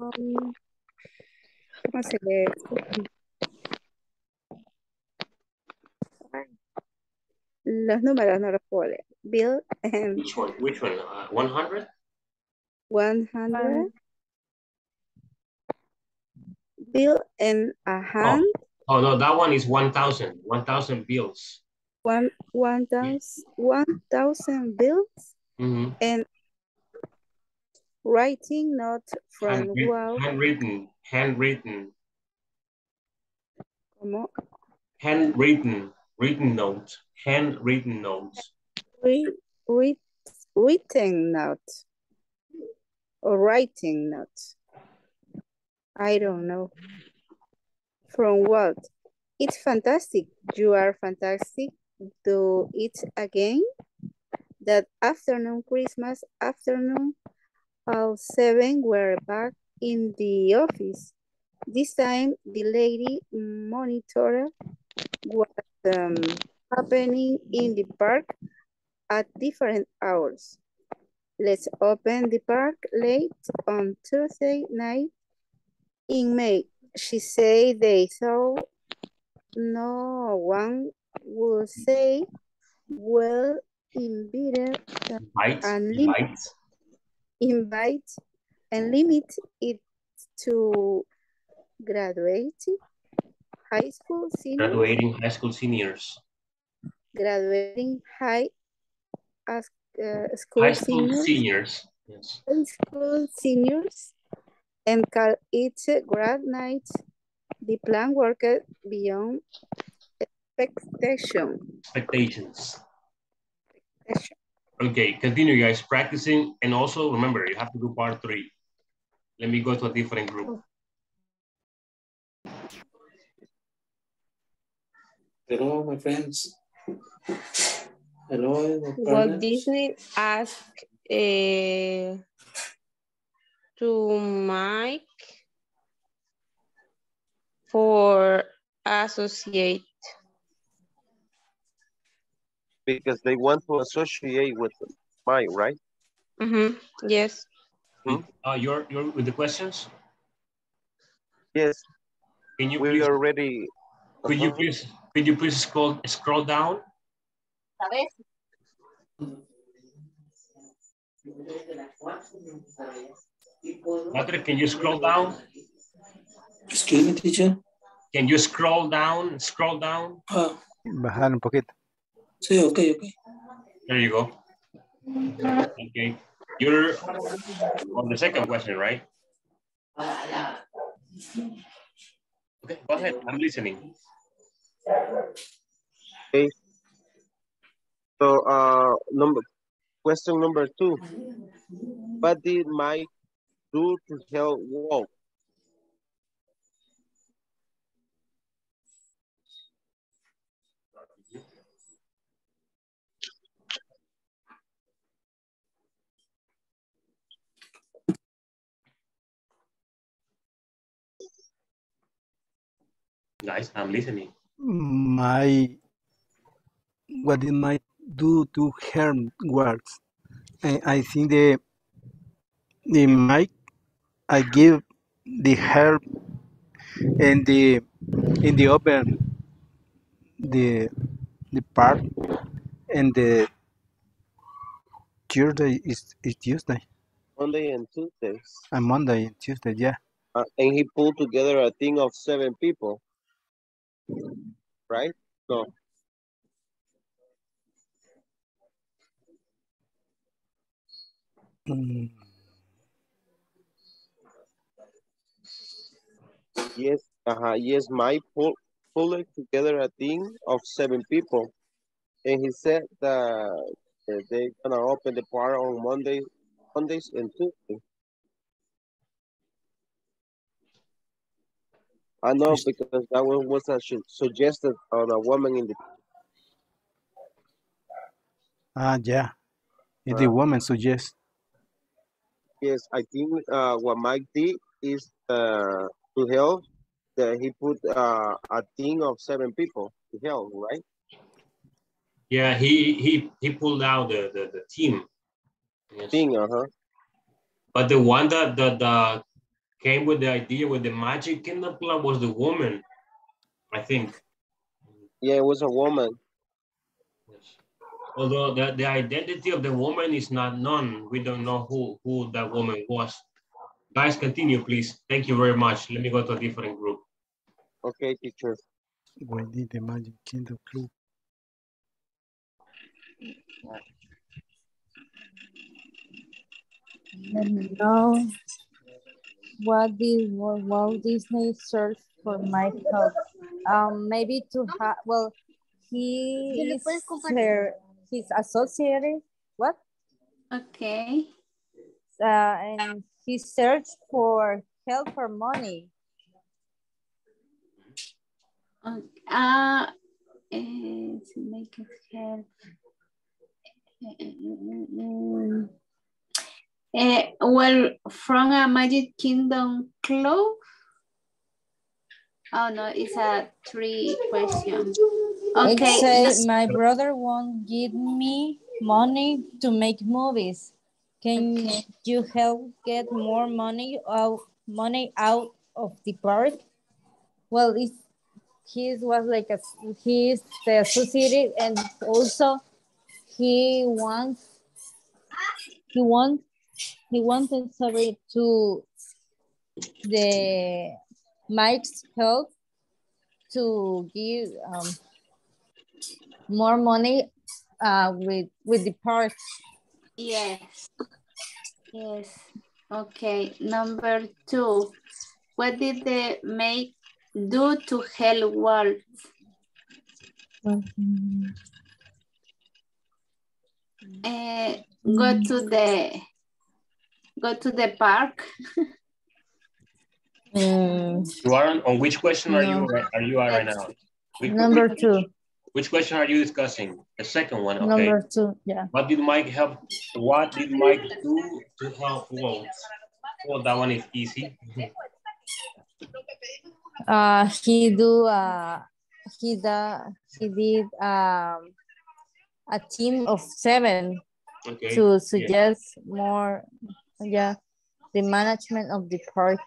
Um, ¿Cómo se lee? Los números no los puedo leer. Bill and Which one? Which one? Uh, 100? 100. Bill and a hand. Oh, no, that one is 1,000. 1,000 bills. One, one thousand, one thousand bills Mhm. and writing not from Handwrit- Walt. handwritten. Handwritten. ¿Cómo? Handwritten. Written notes. Handwritten notes. Re, re, written note or writing note. I don't know. From what? It's fantastic. You are fantastic. Do it again. That afternoon, Christmas afternoon, all seven were back in the office. This time, the lady monitor what um, happening in the park at different hours. Let's open the park late on Tuesday night in May. She said they saw no one would say, well, invite, Invite. and limit, Invite. And limit it to graduating high school seniors, Graduating high school seniors. graduating high uh, school High school seniors, seniors. Yes. high school seniors, and call it grad night. The plan worked beyond expectation. Expectations. Okay, continue guys practicing. And also remember, you have to do part three. Let me go to a different group. Hello, my friends. Hello, my Walt. Disney asked eh, to Mike for associate. Because they want to associate with Mike, right? Mm -hmm. Yes. Uh, you're, you're with the questions? Yes. Can you We please, already. could you Uh-huh. please, could you please scroll, scroll down? Patrick, can you scroll down? Excuse me, teacher. Can you scroll down, scroll down? Ah, Bajar un poquito. sí, ok, ok. There you go. Okay, you're on the second question, right? Okay, go ahead, I'm listening. Okay. So, uh, number, question number two. What did Mike do to help Walt? Guys, I'm listening. My what did my do to her works? I, I think the the Mike I give the help and the in the open the the part and the Tuesday is, is Tuesday Monday and Tuesdays. and Monday and Tuesday yeah Uh, and he pulled together a team of seven people. Right? So yes, uh -huh, yes, Mike pulled pulled together a team of seven people. And he said that they're gonna open the bar on Monday, Mondays and Tuesdays. I know because that one was a su- suggested on a woman in the Ah, yeah. If the Uh, woman suggests, yes, I think uh, what Mike did is uh, to help that he put uh, a team of seven people to help, right? Yeah, he he he pulled out the the, the team. Yes. Team, uh-huh. But the one that the uh, came with the idea with the Magic Kingdom Club was the woman, I think. Yeah, it was a woman. Yes. Although the, the identity of the woman is not known, we don't know who who that woman was. Guys, continue, please. Thank you very much. Let me go to a different group. Okay, teacher. why did the Magic Kingdom Club? Let me know what did Walt Walt Disney search for my help. Um, maybe to have, well, he is her, he's associated, what? Okay. Uh, and he searched for help for money. Okay. Uh, to make it help. Mm, eh, well, from a Magic Kingdom club. Oh no, it's a three question. Okay. It says my brother won't give me money to make movies. Can you help get more money out money out of the park? Well, it's he was like a he is the associated and also he wants he wants he wanted sorry to the Mike's help to give um, more money uh, with with the park. Yes. Yes. Okay. Number two. What did the make do to help Walt? Uh, go to the go to the park. Mm, You are on, on which question are you are you are right now? Which, number which, two. which question are you discussing? The second one, okay. Number two. Yeah. What did Mike help? What did Mike do to help Walt? Well, that one is easy. Uh, he do uh he da he did um a team of seven Okay. to yeah. suggest more yeah the management of the park.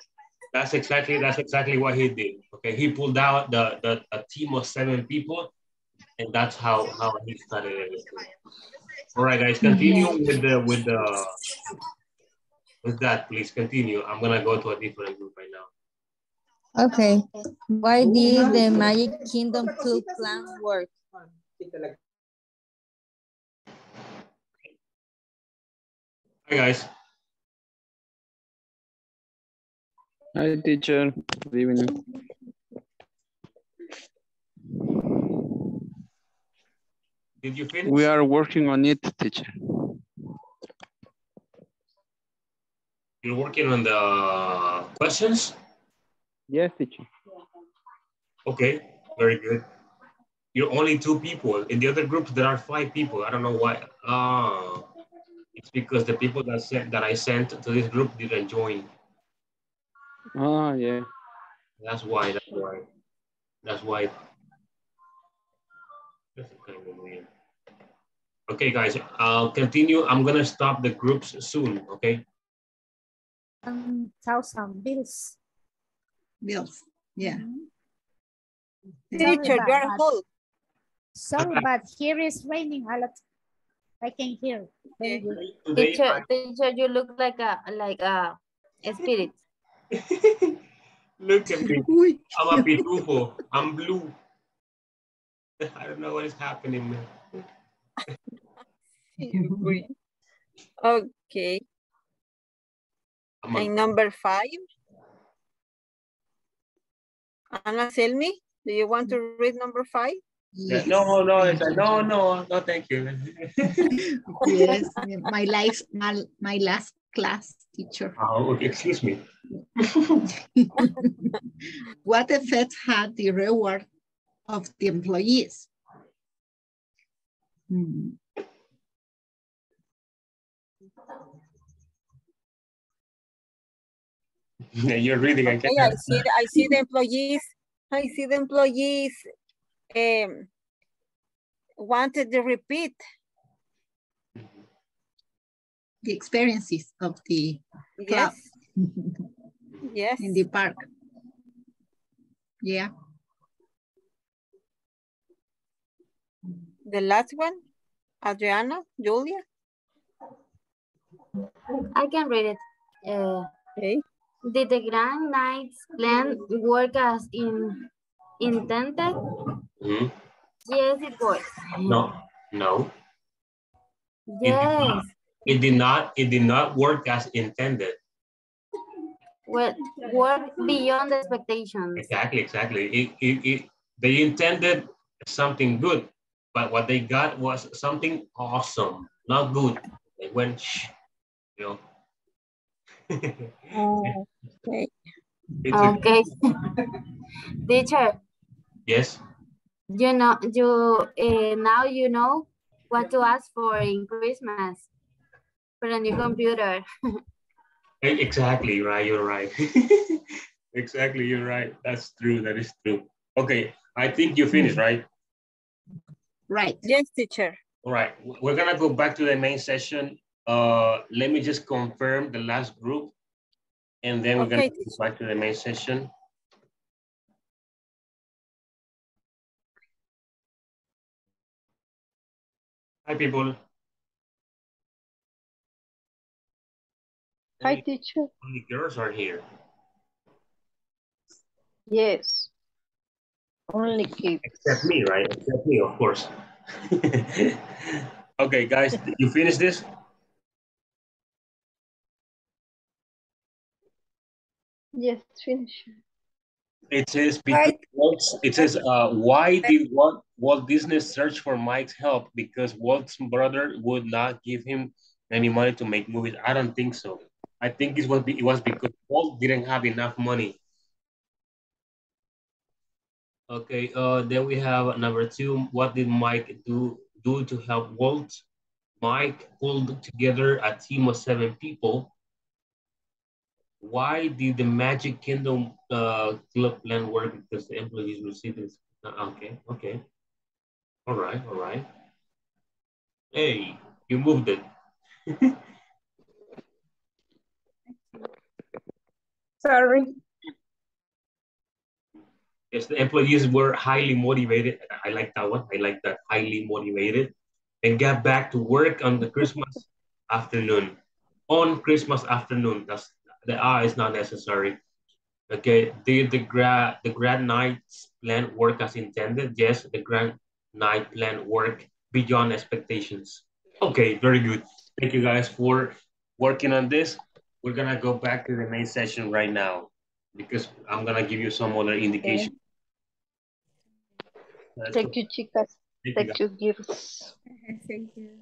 That's exactly that's exactly what he did. Okay, he pulled out the, the a team of seven people, and that's how how he started everything. All right, guys, continue mhm. with the with the with that. Please continue. I'm gonna go to a different group right now. Okay. Why did the Magic Kingdom Club plan work? Hi, guys. Hi, teacher. Good evening. Did you finish? We are working on it, teacher. You're working on the questions. Yes, teacher. Okay, very good. You're only two people. In the other group, there are five people. I don't know why. Ah, it's because the people that sent that I sent to this group didn't join. Ah, yeah. That's why. That's why. That's why. That's kind of weird. Okay, guys, I'll continue. I'm gonna stop the groups soon. Okay. Um, thousand bills. Bills. Yeah. Sorry, Teacher, but- you are hold. Sorry, but here is raining a lot. I can hear. Very good. Teacher, teacher, you look like a like a, a spirit. Look at me. I'm a pitufo. I'm blue. I don't know what is happening, man. Okay. I'm And number five. Anna Selmi, do you want to read number five? Yeah, No, no, it's a, no, no, no, thank you. yes, my life, my, my last class teacher. Oh, okay, excuse me. What effect had the reward of the employees? Hmm. Yeah, You're reading again. Okay, I see, the- I see the employees, I see the employees um, wanted to repeat. The experiences of the club Yes, yes. in the park. Yeah, The last one, Adriana, Julia. I can read it. Uh, Okay. Did the Grand Knights plan work as in, intended? Hmm? Yes, it was. No, no. Yes. Not. It did not, it did not work as intended. Well, work beyond expectations. Exactly, exactly. It, it, it, they intended something good, but what they got was something awesome, not good. They went, shh, you know. Okay. It's Okay. Teacher, yes, you know, you, uh, now you know what to ask for in Christmas for a new computer. E- exactly, right, you're right. exactly, you're right. That's true, that is true. Okay, I think you finished, right? right. Yes, teacher. All right, w- we're gonna go back to the main session. Uh, let me just confirm the last group. And then we're gonna go back to the main session. Hi, people. Hi, Only- teacher. Only girls are here. Yes. Only kids. Except me, right? Except me, of course. okay, guys, you finish this? Yes, finish. It says because it says uh, why did Walt, Walt Disney search for Mike's help? Because Walt's brother would not give him any money to make movies. I don't think so. I think it was it was because Walt didn't have enough money. Okay, uh, then we have number two. What did Mike do do to help Walt? Mike pulled together a team of seven people why did the Magic Kingdom uh, club plan work? Because the employees received this. uh, Okay, okay. All right, all right. Hey, you moved it. Sorry. Yes, the employees were highly motivated. I like that one. I like that highly motivated and got back to work on the Christmas afternoon. On Christmas afternoon. That's the ah, R is not necessary. Okay, did the grad the grad nights plan work as intended? Yes, the grad night plan work beyond expectations. Okay, very good. Thank you guys for working on this. We're gonna go back to the main session right now because I'm gonna give you some other indication. Let's. Thank you, chicas. Thank you, Thank you, girls. Thank you.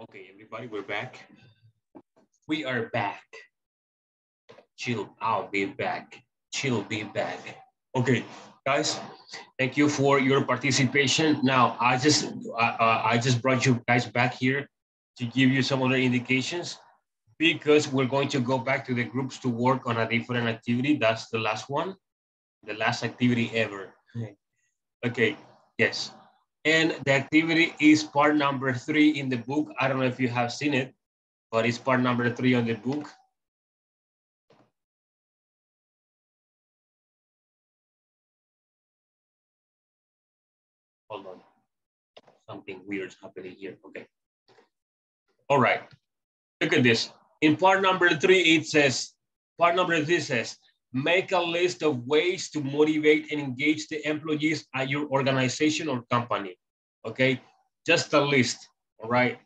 Okay, everybody, we're back. We are back. Chill, I'll be back. Chill, be back. Okay, guys, thank you for your participation. Now, I just uh, I just brought you guys back here to give you some other indications because we're going to go back to the groups to work on a different activity. That's the last one, the last activity ever. Okay, yes. And the activity is part number three in the book. I don't know if you have seen it, but it's part number three on the book. Hold on. Something weird's happening here. Okay. All right. Look at this. In part number three, it says, part number three says, make a list of ways to motivate and engage the employees at your organization or company. Okay, just a list. All right,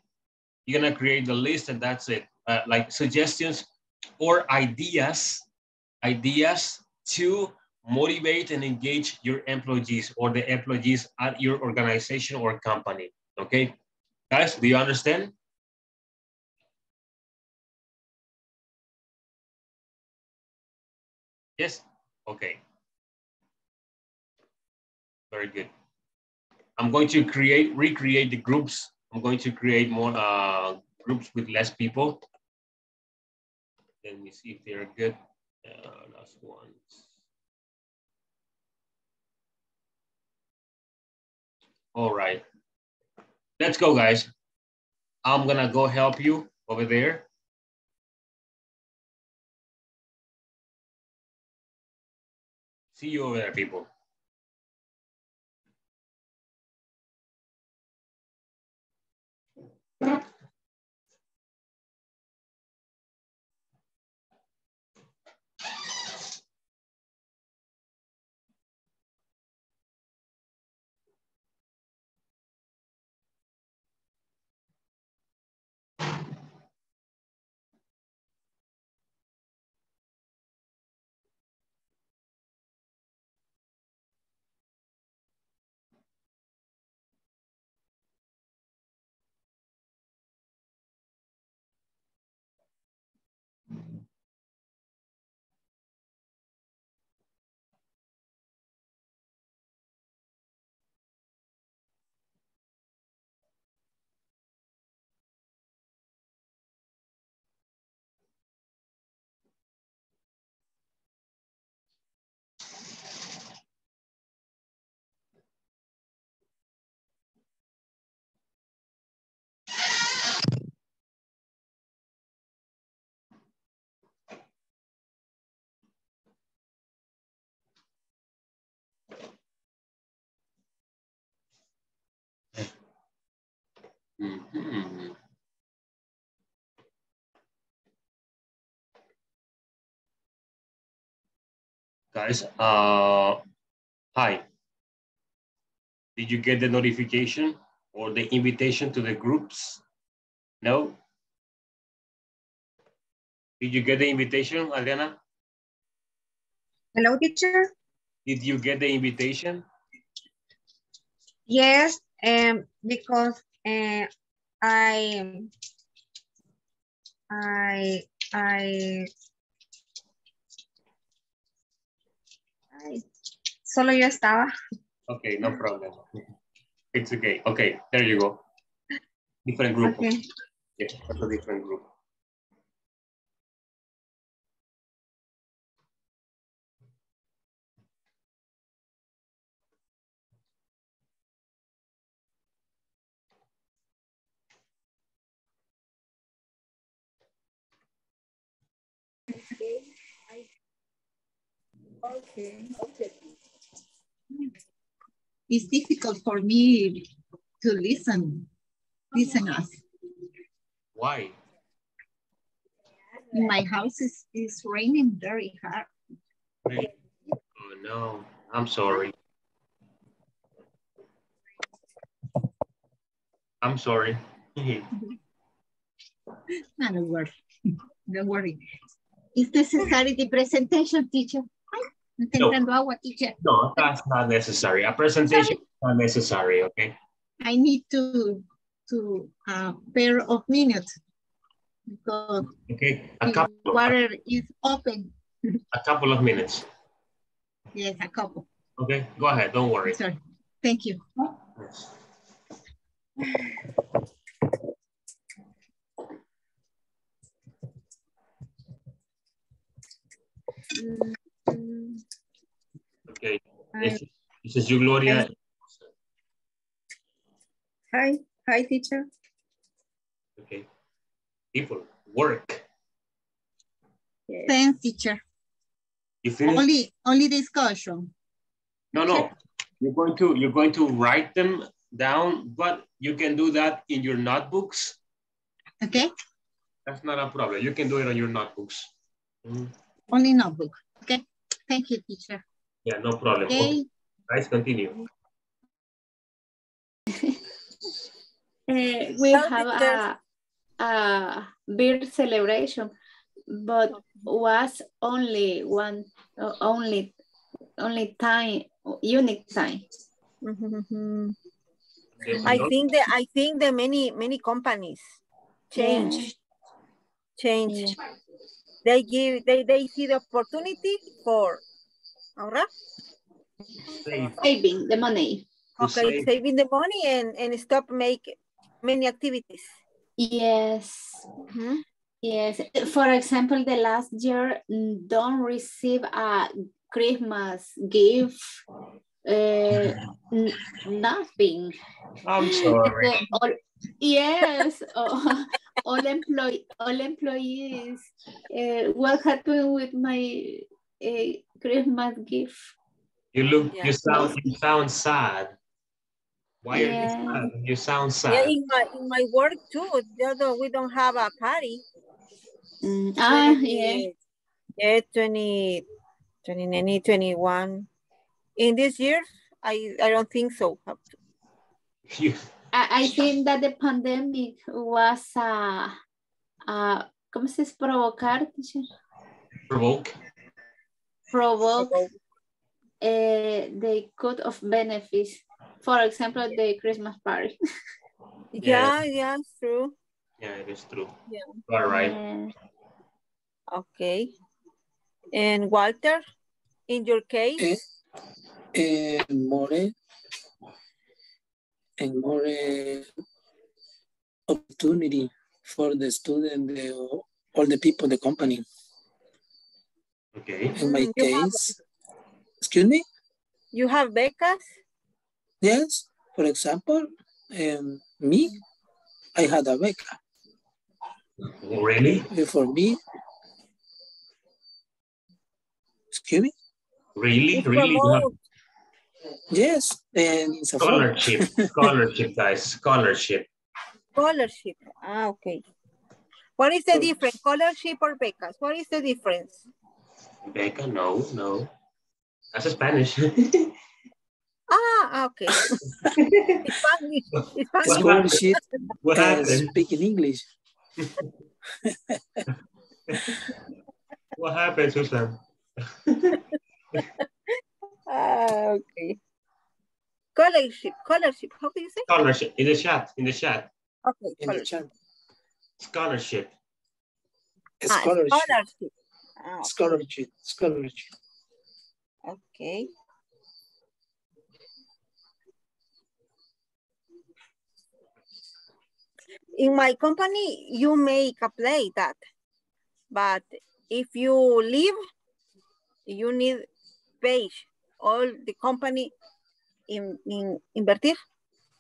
you're gonna create the list and that's it. Uh, like suggestions or ideas, ideas to motivate and engage your employees or the employees at your organization or company. Okay, guys, do you understand? Yes? Okay. Very good. I'm going to create, recreate the groups. I'm going to create more uh, groups with less people. Let me see if they're good. Uh, last ones. All right. Let's go, guys. I'm gonna go help you over there. See you over there, people. Mhm. Guys, uh, hi. Did you get the notification or the invitation to the groups? No? Did you get the invitation, Adriana? Hello, teacher. Did you get the invitation? Yes, um, because uh, I, I, I, I, solo yo estaba. Okay, no problem. It's okay. Okay, there you go. Different group. Okay. Yeah, that's a different group. Okay. It's difficult for me to listen, listen us. Why? In my house is, is raining very hard. Oh no, I'm sorry. I'm sorry. No, don't worry. Don't worry. Is necessary the presentation, teacher? No. entrando agua, teacher. No, that's not necessary. A presentation is not necessary, okay? I need to to a pair of minutes because Okay, a the couple, water is open. a couple of minutes. Yes, a couple. Okay, go ahead, don't worry. Sorry. Thank you. Mm. Okay, this, this is you, Gloria. Hi, hi, teacher. Okay, people, work. Thanks, teacher. You finished? Only, only discussion. No, no. You're going to you're going to write them down, but you can do that in your notebooks. Okay. That's not a problem. You can do it on your notebooks. Mhm. Only notebook. Okay. Thank you, teacher. Yeah, no problem. Okay. Guys, continue. Uh, we have a, a beer celebration, but was only one, uh, only, only time, unique time. I think that I think that many many companies change change. They give they they see the opportunity for ahorrar. Saving the money. Okay, save. saving the money and and stop make many activities. Yes. Yes. For example, the last year mm, don't receive a Christmas gift. Uh, nothing. I'm sorry. All- yes. all, all employee all employees. Uh, what happened with my uh, Christmas gift? You look, Yeah. you sound, you sound sad. Why are you sad? You sound sad. Yeah, sad. in my in my work too. Although we don't have a party. ah, 20 yeah. Yeah, 20, 20, 21. In this year, I I don't think so. I, I think that the pandemic was a, a ¿cómo se dice provocar? teacher? provoke. Provoke uh, the cut of benefits. For example, the Christmas party. Yeah, yeah, it's true. Yeah, it is true. Yeah. All right. Okay. And Walter, in your case, Eh, more and more opportunity for the student, the, all the people, the company. Okay. In my Mm, you have- case, excuse me? you have becas? Yes, for example, um, me, I had a beca. Really? For me, excuse me? Really? Really? You Yes, and it's a scholarship. Scholarship, guys. Scholarship. Scholarship. Ah, okay. What is the difference? Scholarship or becas? What is the difference? Becca, no, no. That's a Spanish. Ah, okay. Spanish. Spanish. scholarship What and happened? speaking English. What happened, Susan? Ah, okay. Scholarship. Scholarship. How do you say? Scholarship. In the chat. In the chat. Okay. In the chat. Scholarship. Ah, Scholarship. scholarship. Ah, Scholarship. Scholarship. okay. In my company, you make apply that. But if you leave, you need pay all the company in, in invertir.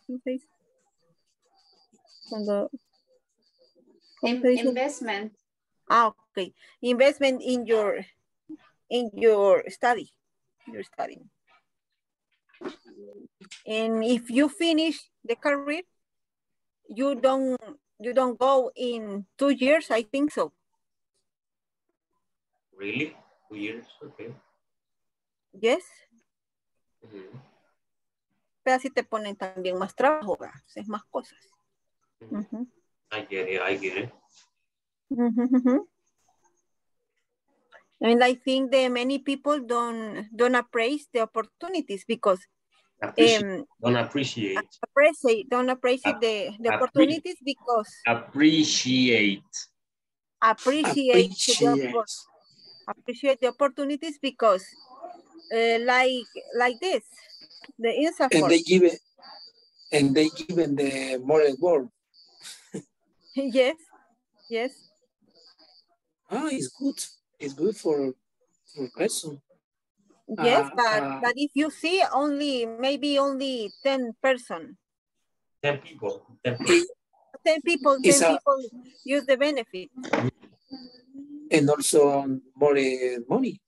¿Cómo se dice? Cuando, ¿cómo? Investment. Ah, okay. Investment in your in your study. Your study. And if you finish the career, you don't you don't go in two years, I think so. Really? Two years? Okay. Yes. Mhm. Pero así te ponen también más trabajo, ¿verdad? Haces más cosas. Ujú. I get it. I get it. Mhm. And I think that many people don't don't appraise the opportunities because Appreciate, um, don't appreciate. appreciate, don't appreciate the, the opportunities because Appreciate. appreciate the, Appreciate. oppor- appreciate the opportunities because uh, like like this, the INSA And they give it, and they give given the more world yes, yes. Ah, it's good. It's good for for person. Yes, Uh, but uh, but if you see only maybe only 10 person, 10 people. 10 people. 10 people, 10 It's a- people use the benefit. and also more uh, money.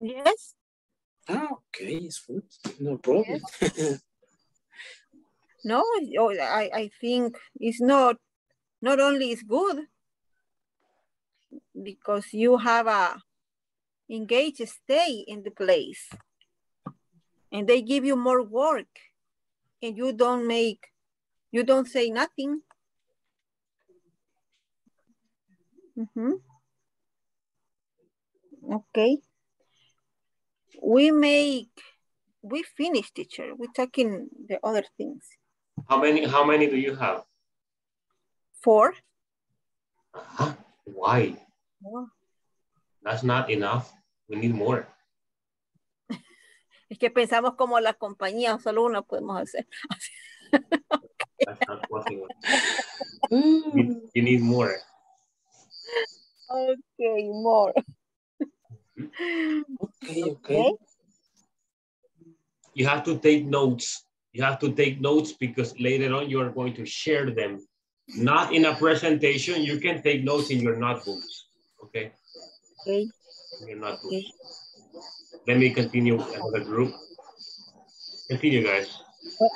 Yes, Ah, okay, it's good. No problem. no, oh, I, I think it's not, not only it's good because you have a engaged stay in the place and they give you more work and you don't make, you don't say nothing. Mhm. Okay. We make, we finish teacher. We're talking the other things. How many how many do you have? Four. Why? That's not enough. We need more. Es que pensamos como la compañía, solo una podemos hacer. That's not possible. Mm. you, you need more. Okay, more. Okay, okay. You have to take notes. You have to take notes because later on you are going to share them. Not in a presentation. You can take notes in your notebooks. Okay. Okay. In your notebooks. Let me continue another group. Continue, guys.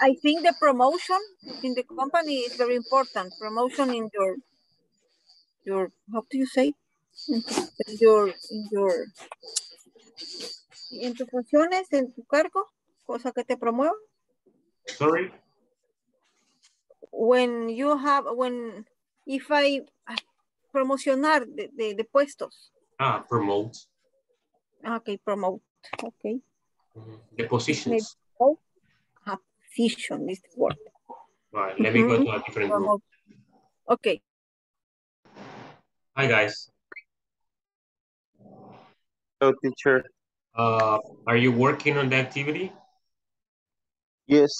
I think the promotion in the company is very important. Promotion in your, your, how do you say? In your, in your, en tus funciones, en tu cargo, cosa que te promueva. Sorry. When you have, when, if I, promocionar de, de, de puestos. Ah, promote Okay, promote, okay. the positions. Oh, ah, position is the word. Right. Let me go to a different group. Promote. Okay. Hi, guys. Hello, teacher. Uh, are you working on the activity? Yes.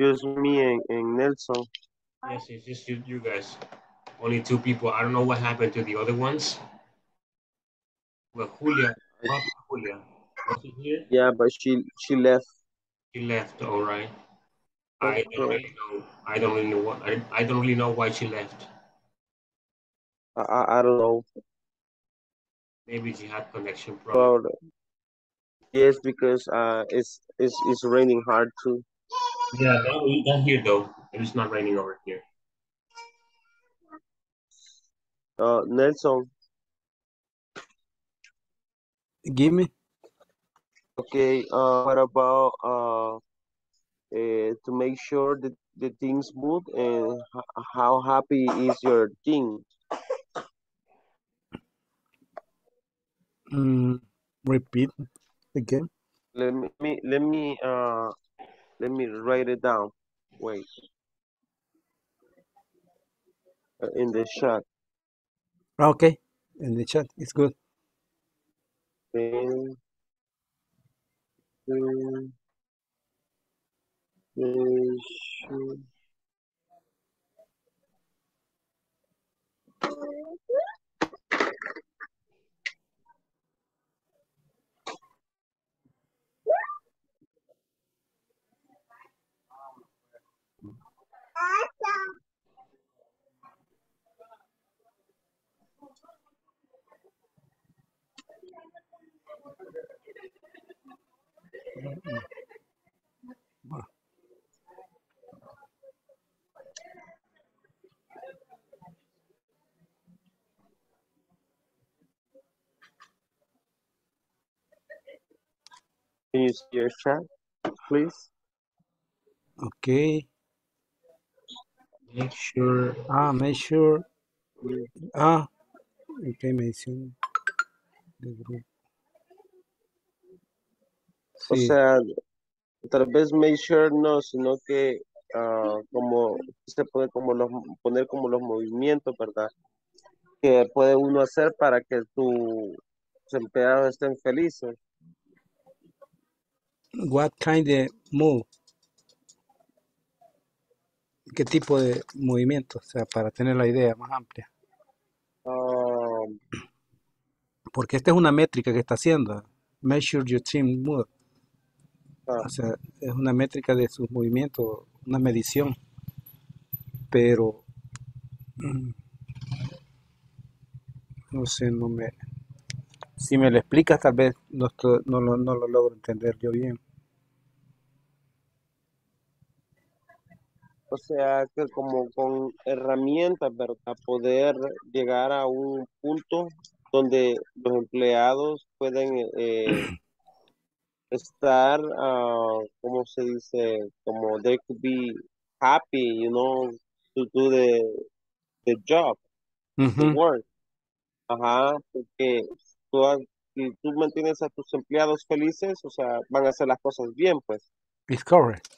Just me and, and Nelson. Yes, it's just you, you guys. Only two people. I don't know what happened to the other ones. Well, Julia, what Julia? Was she here? Yeah, but she she left. She left. All right. I don't really know. I don't really know what. I, I don't really know why she left. I I, I don't know. Maybe she had connection problem. Yes, because uh, it's it's it's raining hard too. Yeah, not, not here though. It's not raining over here. Uh, Nelson. Give me. Okay. Uh, what about uh, uh to make sure that the things move and how happy is your team? Mm, repeat again. Let me, me let me uh let me write it down. Wait. In the chat. Okay. In the chat. It's good. Uh, Can you see your chat, please? Okay. Make sure. Ah, make sure. Ah, okay, mention the group. O Sí. sea, tal vez make sure no, sino que ah, como se puede como los, poner como los movimientos, ¿verdad? Que puede uno hacer para que tu- tus empleados estén felices. What kind of move? ¿Qué tipo de movimiento? O sea, para tener la idea más amplia. Ah, Porque esta es una métrica que está haciendo. Measure your team move. Ah, O sea, es una métrica de sus movimientos, una medición. Pero, mm, no sé, no me... Si me lo explicas, tal vez no, estoy- no, lo, no lo logro entender yo bien. o sea, que como con herramientas, ¿verdad? Poder llegar a un punto donde los empleados pueden eh, estar, ah, ¿cómo se dice? Como they could be happy, you know, to do the, the job, the work. Ajá, porque tú, si tú mantienes a tus empleados felices, o sea, van a hacer las cosas bien, pues. It's correct.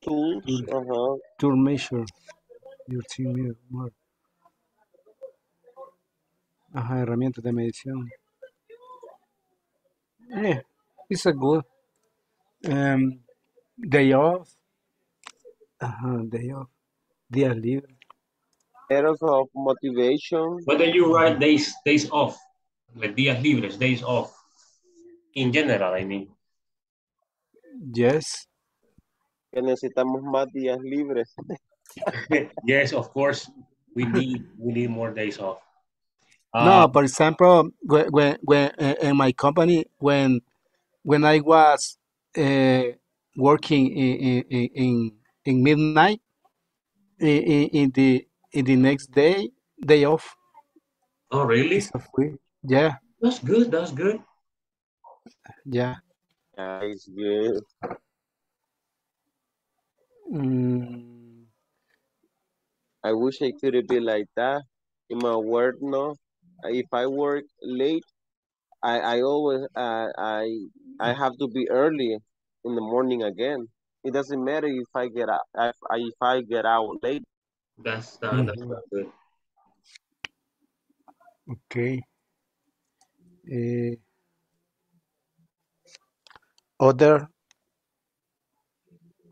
Tools, To, ajá. to measure your team more. Ajá, herramientas de medición. Eh, it's a good. Um, day off. Ajá, day off. Días libres. Areas of motivation, Whether you write days days off, like días libres, days off, in general, I mean. Yes. que necesitamos más días libres. yes, of course, we need we need more days off. No, Uh, for example, when when, when uh, in my company when when I was uh, working in in in, in midnight in, in in the in the next day day off oh, really? is a. Yeah, That's good. That's good. yeah. Nice, good. Mm, I wish I could be like that in my work. No, if I work late, I I always uh, I I have to be early in the morning again. It doesn't matter if I get out if I, if I get out late. That's uh, that's mhm, not good. Okay. Eh, other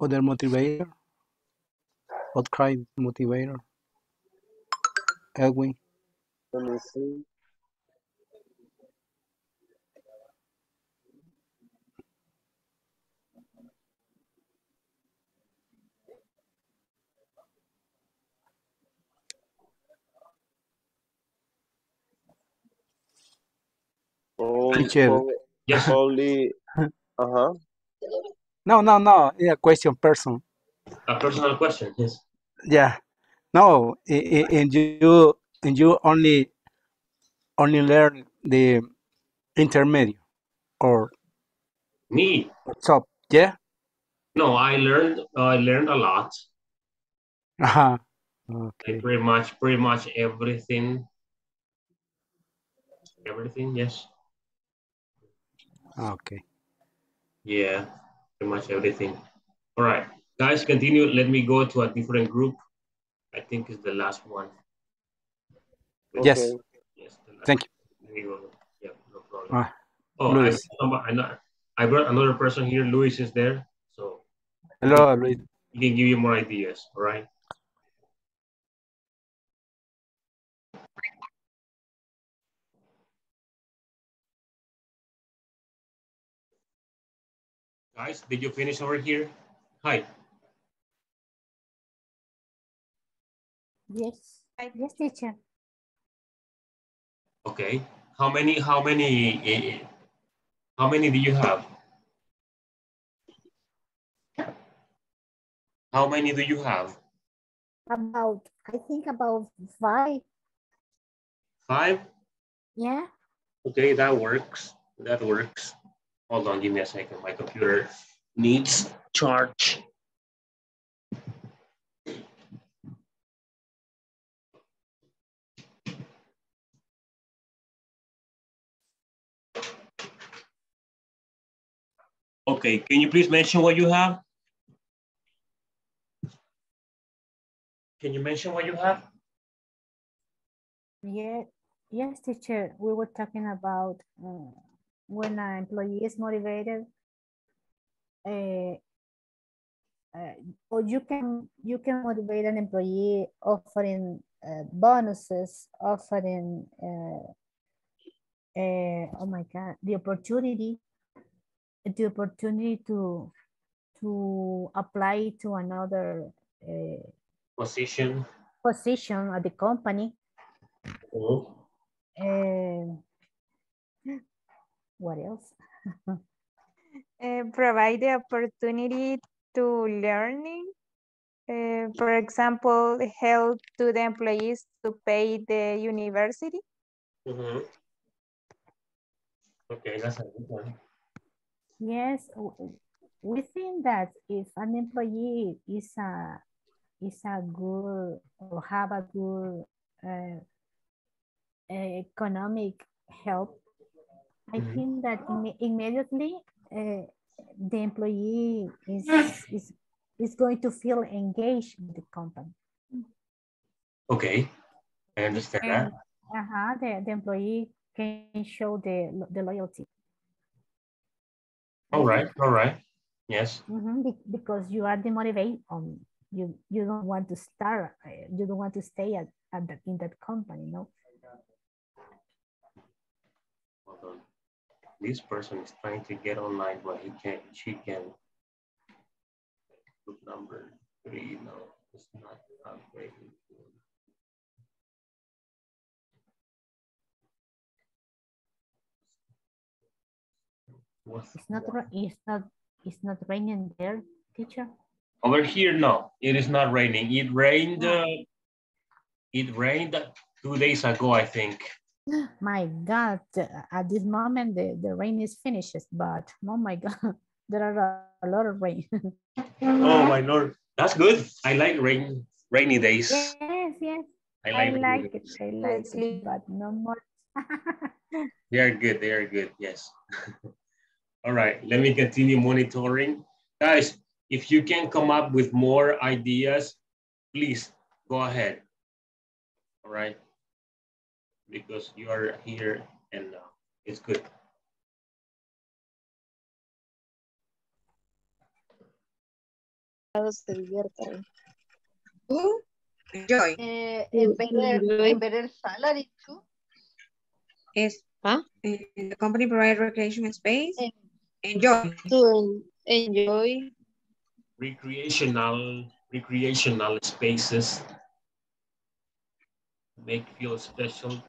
other motivator. What kind motivator? Edwin. Let me see. Oh, Teacher. probably, Yes, probably uh huh. No, no, no. Yeah, question person. a personal question. Yes. Yeah. No, i- i- and you and you only only learn the intermediate or, Me? or top. Yeah. No, I learned I learned a lot. Uh-huh. Like Okay. pretty much pretty much everything. Everything. Yes. Okay. Yeah. Pretty much everything. All right, guys, continue. Let me go to a different group. I think it's the last one. Yes. Okay. Yes, the last. Thank you. Let me go. Yeah, no problem. Ah, Oh, I, Luis. I, know- I brought another person here. Luis is there, so Hello, Luis. he can give you more ideas. All right. Guys, did you finish over here? Hi. Yes. Yes, teacher. Okay. How many? How many? How many do you have? How many do you have? About, I think about five. Five. Yeah. Okay, that works. That works. Hold on, give me a second. My computer needs charge. Okay, can you please mention what you have? Can you mention what you have? Yeah, yes, teacher. We were talking about uh, when an employee is motivated, uh, uh, or you can you can motivate an employee offering uh, bonuses, offering uh, uh, oh my god, the opportunity, the opportunity to to apply to another uh, Position. position at the company. Mhm. Uh, what else? Uh, provide the opportunity to learning. Uh, for example, help to the employees to pay the university. Mhm. Okay, that's a good one. Yes, we think that if an employee is a is a good or have a good uh, economic help, I Mhm. think that imme- immediately uh, the employee is is is going to feel engaged with the company. Okay, I understand that. Uh-huh, the, the employee can show the the loyalty. All right, all right. Yes. Mhm, be- because you are demotivated. um you you don't want to start uh, you don't want to stay at, at that in that company no Hold on. This person is trying to get online, but he can't, she can. Group number three, no, it's not upgrading. It's not it's not it's not raining there teacher Over here, no, it is not raining. It rained, uh, it rained two days ago, I think. my god at this moment the, the rain is finished but oh my god there are a, a lot of rain Oh my lord, that's good. I like rain, rainy days. yes yes I i like, rainy like it i like it but no more They are good. They are good. Yes. All right. Let me continue monitoring. Guys, if you can come up with more ideas, please go ahead. All right. Because you are here and uh, it's good. se diviertan. Enjoy. Eh, Sí, en, better, enjoy. en better salary too. Is Huh? uh, the company provide recreation space? Enjoy. To enjoy. Recreational, recreational spaces. Make feel special.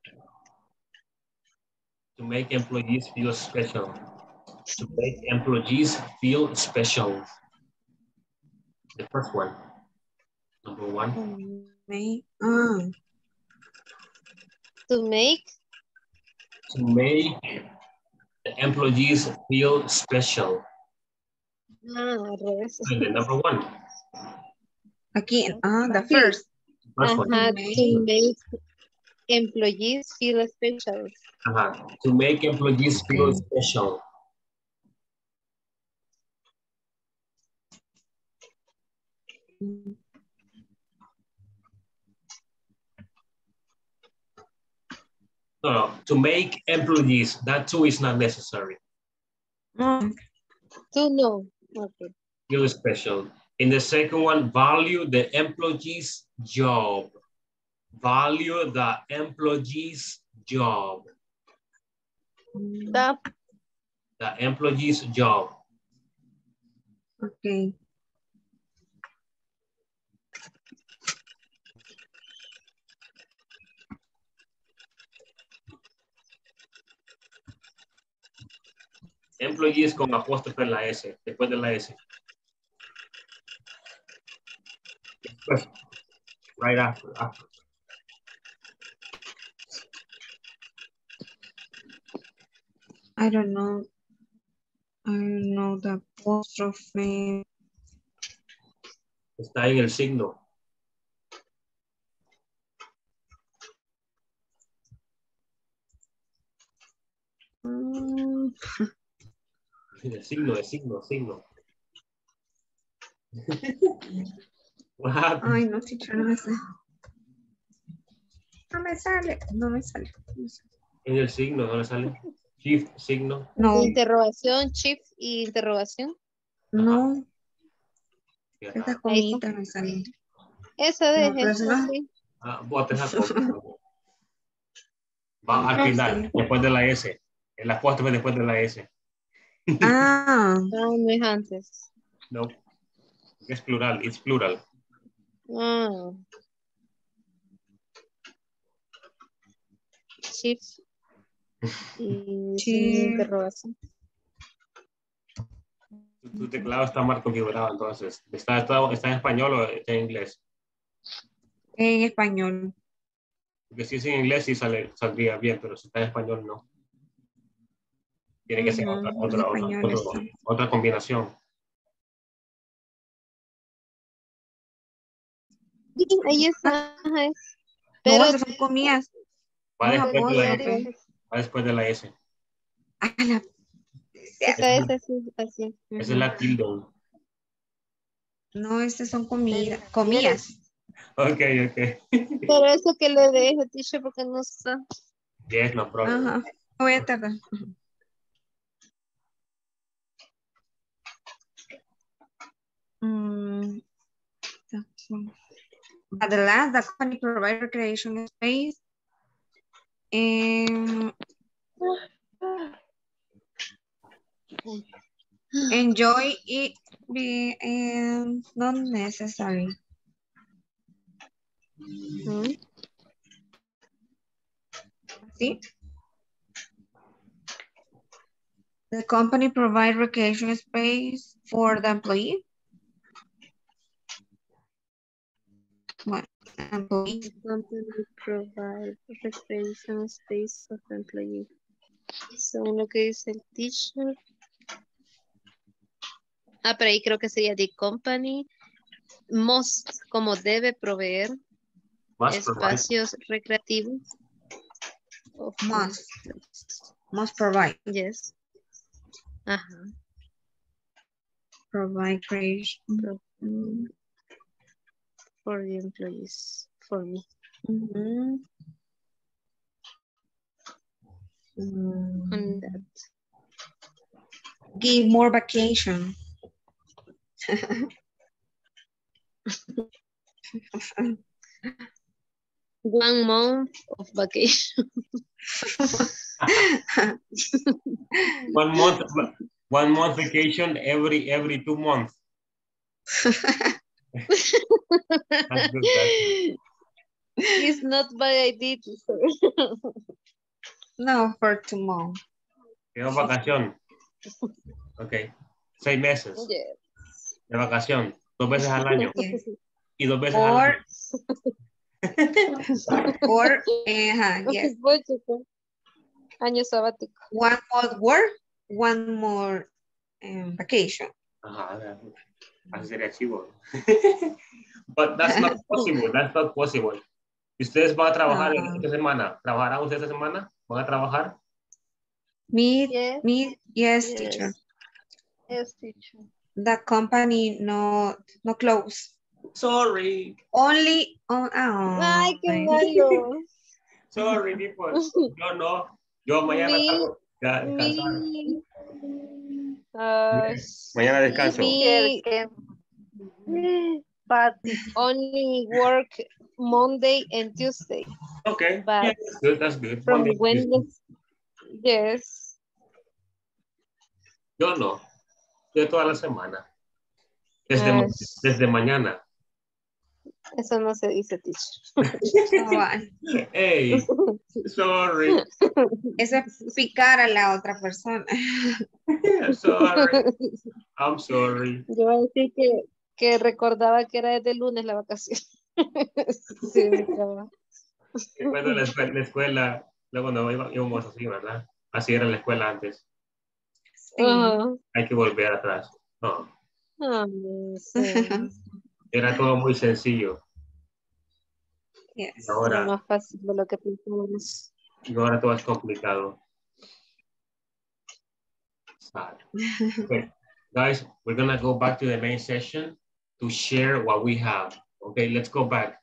To make employees feel special. To make employees feel special. The first one. Number one. May, ah, To make To make the employees feel special. ah, al revés. Number one. aquí, ah, the first. First one. Ajá, to make employees feel special. Uh-huh. To make employees feel special. No, no, to make employees, that too is not necessary. Oh, To know. Okay. Feel special. In the second one, value the employee's job. Value the employee's job. The The employee's job. okay. Employees con apóstrofe en la S, después de la S. Después, right after, after. I don't know. I don't know the apostrophe. Está en el signo. Mm, El signo, el signo, signo. Ay, no, teacher, no me sale. No me sale, no me sale. no me sale. En el signo, ¿no le sale? Shift, signo. No, Interrogación, shift y interrogación. no, esta comita me sale. Esa de No, esa, no. sí. Ah, a. Va al No final, después de la S. El apóstrofe después de la S. Ah, No, no es antes. No. Es plural, it's plural. Ah. Shift y sin interrogación. Tu teclado está mal configurado, entonces. ¿Está, está, está en español o está en inglés? en español. Porque si es en inglés sí sale, saldría bien, pero si está en español no. Tiene que ser otra, en otra, otra, otra- combinación. Ahí está. es. No, Pero esas son comidas. Va No, después de la no, S. no. Va después de la S. Ah, la- esa es así, así. Esa es la tilde. No, estas son comidas. Comidas. Ok, ok. Pero eso que le deje, teacher, porque no está. Yes, no problem. Ajá. Voy a tardar. Mm, At the last, the company provide recreation space. And enjoy it be um, not necessary. Mm. See? The company provide recreation space for the employee. What, employee? Company provide recreation space of employee. Según lo que dice el teacher. Ah, pero ahí creo que sería the company must, como debe proveer Must provide. espacios recreativos. of Must. employees. Must provide, Yes. Ajá. provide creation. Pro- For the employees, for me. Mhm. Mm, On that. Give more vacation. One month of vacation. One month, one month vacation every every two months. It's not by ID. No, for tomorrow. Tengo vacación. Ok. Seis meses Yes. de vacación. Dos veces al año. Yes. Y dos veces al Or, año. or, ajá, yes. Año sabático. One more work, one more um, vacation. Ajá. Así sería chivo. But that's not possible. That's not possible. ¿Y ustedes van a trabajar Ah. esta semana? ¿Trabajarán ustedes esta semana? ¿Van a trabajar? Me, Yes. me, yes, Yes. teacher. Yes, teacher. The company no, no close. Sorry. Only on, oh, Ay, qué malo. Sorry, people. Yo no. Yo mañana Me- salgo. Ya, descansar. Uh, Mañana descanso. me, but only work Monday and Tuesday. Okay. But Yeah, that's good. That's good. from Monday, Wednesday, yes. Yo no. Yo toda la semana. Desde, desde mañana. Eso no se dice, teacher. Hey, sorry. Eso es picar a la otra persona. Sorry. I'm sorry. Yo voy a decir que, que recordaba que era desde lunes la vacación. sí. Recuerdo la escuela, la escuela, luego no iba- íbamos así, ¿verdad? Así era la escuela antes. Ajá. Hay que volver atrás. No, Ah, sí. era todo muy sencillo. Yes. Ahora, más fácil de lo que pensamos. y ahora todo es complicado. Okay, guys, we're gonna go back to the main session to share what we have. Okay, let's go back.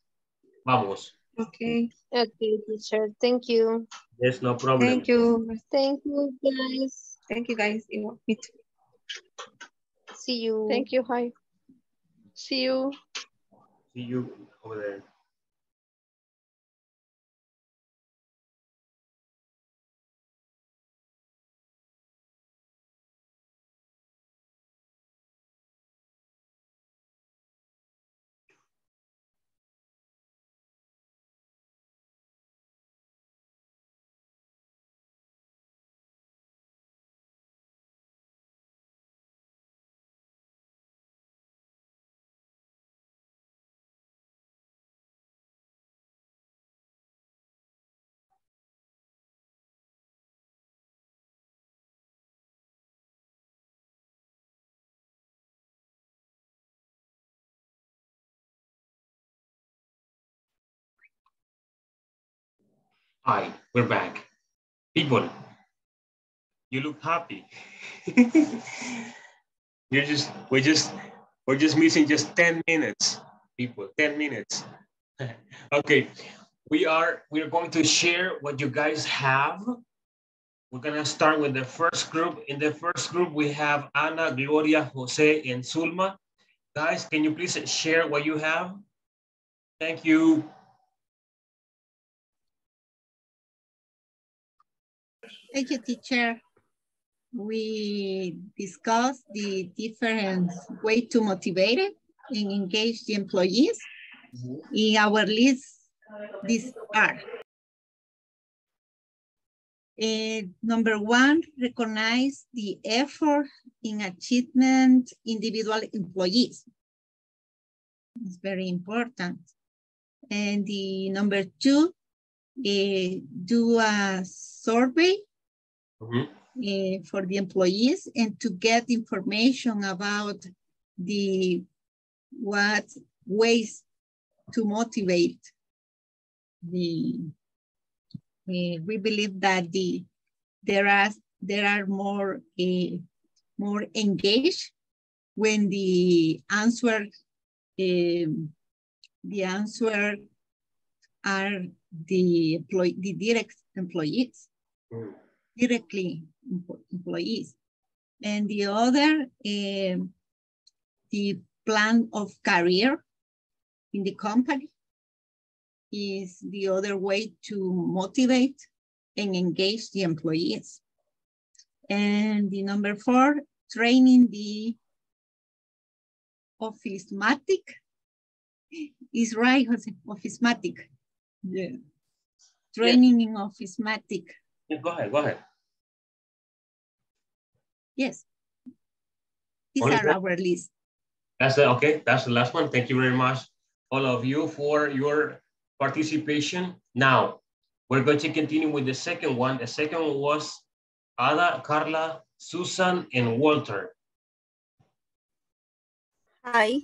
Vamos. Okay. Okay, teacher. Thank you. Yes, no problem. Thank you. Thank you, guys. Thank you, guys. You me too. See you. Thank you. Hi. See you. See you over there. Hi, we're back. People, you look happy. You're just, we're just, we're just missing just 10 minutes, people, 10 minutes. okay, we are, we are going to share what you guys have. We're gonna start with the first group. In the first group, we have Ana, Gloria, Jose, and Zulma. Guys, can you please share what you have? Thank you. Thank you, teacher. We discussed the different way to motivate it and engage the employees. In our list, these are. Uh, number one, recognize the effort in achievement individual employees. It's very important. And the number two, uh, do a survey uh, for the employees and to get information about the what ways to motivate the uh, we believe that the there are there are more uh, more engaged when the answer um, the answer are the employee the direct employees directly employees. And the other, uh, the plan of career in the company is the other way to motivate and engage the employees. And the number four, training the officematic is right, Jose, officematic. Yeah. Training in officematic. Yeah, go ahead, go ahead. Yes. These Only are that? our list. That's the, okay, that's the last one. Thank you very much, all of you, for your participation. Now, we're going to continue with the second one. The second one was Ada, Carla, Susan, and Walter. Hi.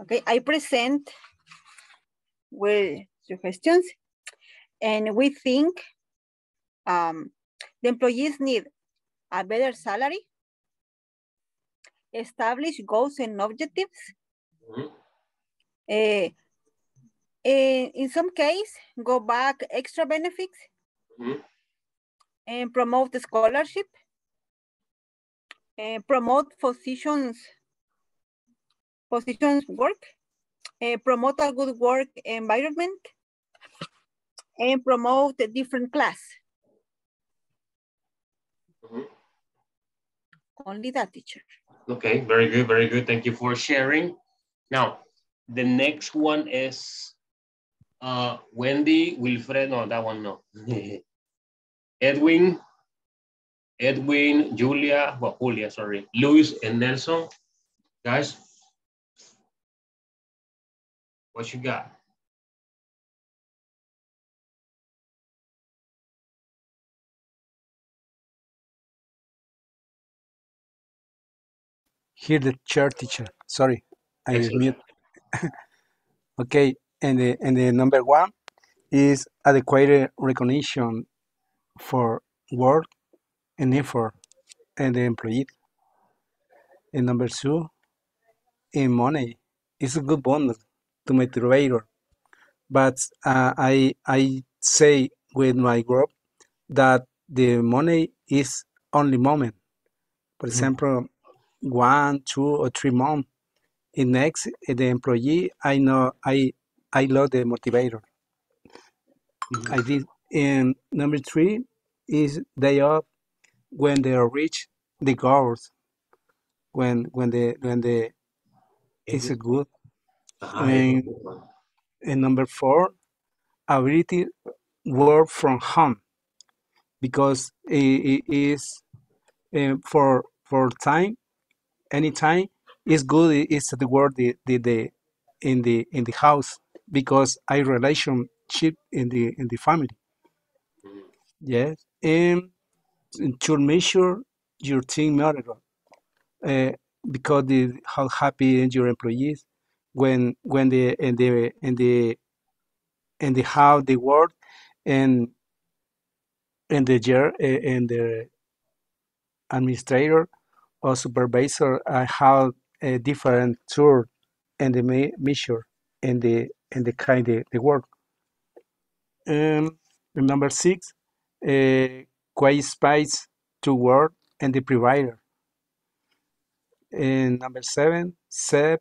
Okay, I present with suggestions and we think um, the employees need a better salary, establish goals and objectives. Eh, eh, in some case, go back extra benefits and promote the scholarship and promote positions positions work, eh, promote a good work environment, and promote a different class. Only that, teacher. Okay, very good, very good. Thank you for sharing. Now, the next one is uh, Wendy, Wilfred, no, that one, no. Edwin, Edwin, Julia, well, Julia, sorry, Luis and Nelson. Guys, what you got? Here the chair teacher. Sorry, I Excellent. mute. okay, and the and the number one is adequate recognition for work and effort. and the employee. And number two, in money, it's a good bonus to motivator. But uh, I I say with my group that the money is only moment. For example, one, two, or three months. In next, the employee, I know I I love the motivator. Mm-hmm. I did. And number three is they are when they are reach the goals. When when the when the mm-hmm. it's a good. Ah, Ajá, And, and number four, ability work from home because it, it is uh, for for time anytime it's good it's the word the, the, the in the in the house because I relationship in the in the family. Yes and to measure your team model uh, because the how happy is your employees when when the and the and the and the how they work and and the year and the administrator or supervisor uh, have a different tool and the measure and the and the kind of the work. Um, number six, uh, quiet space to work and the provider. And number seven, set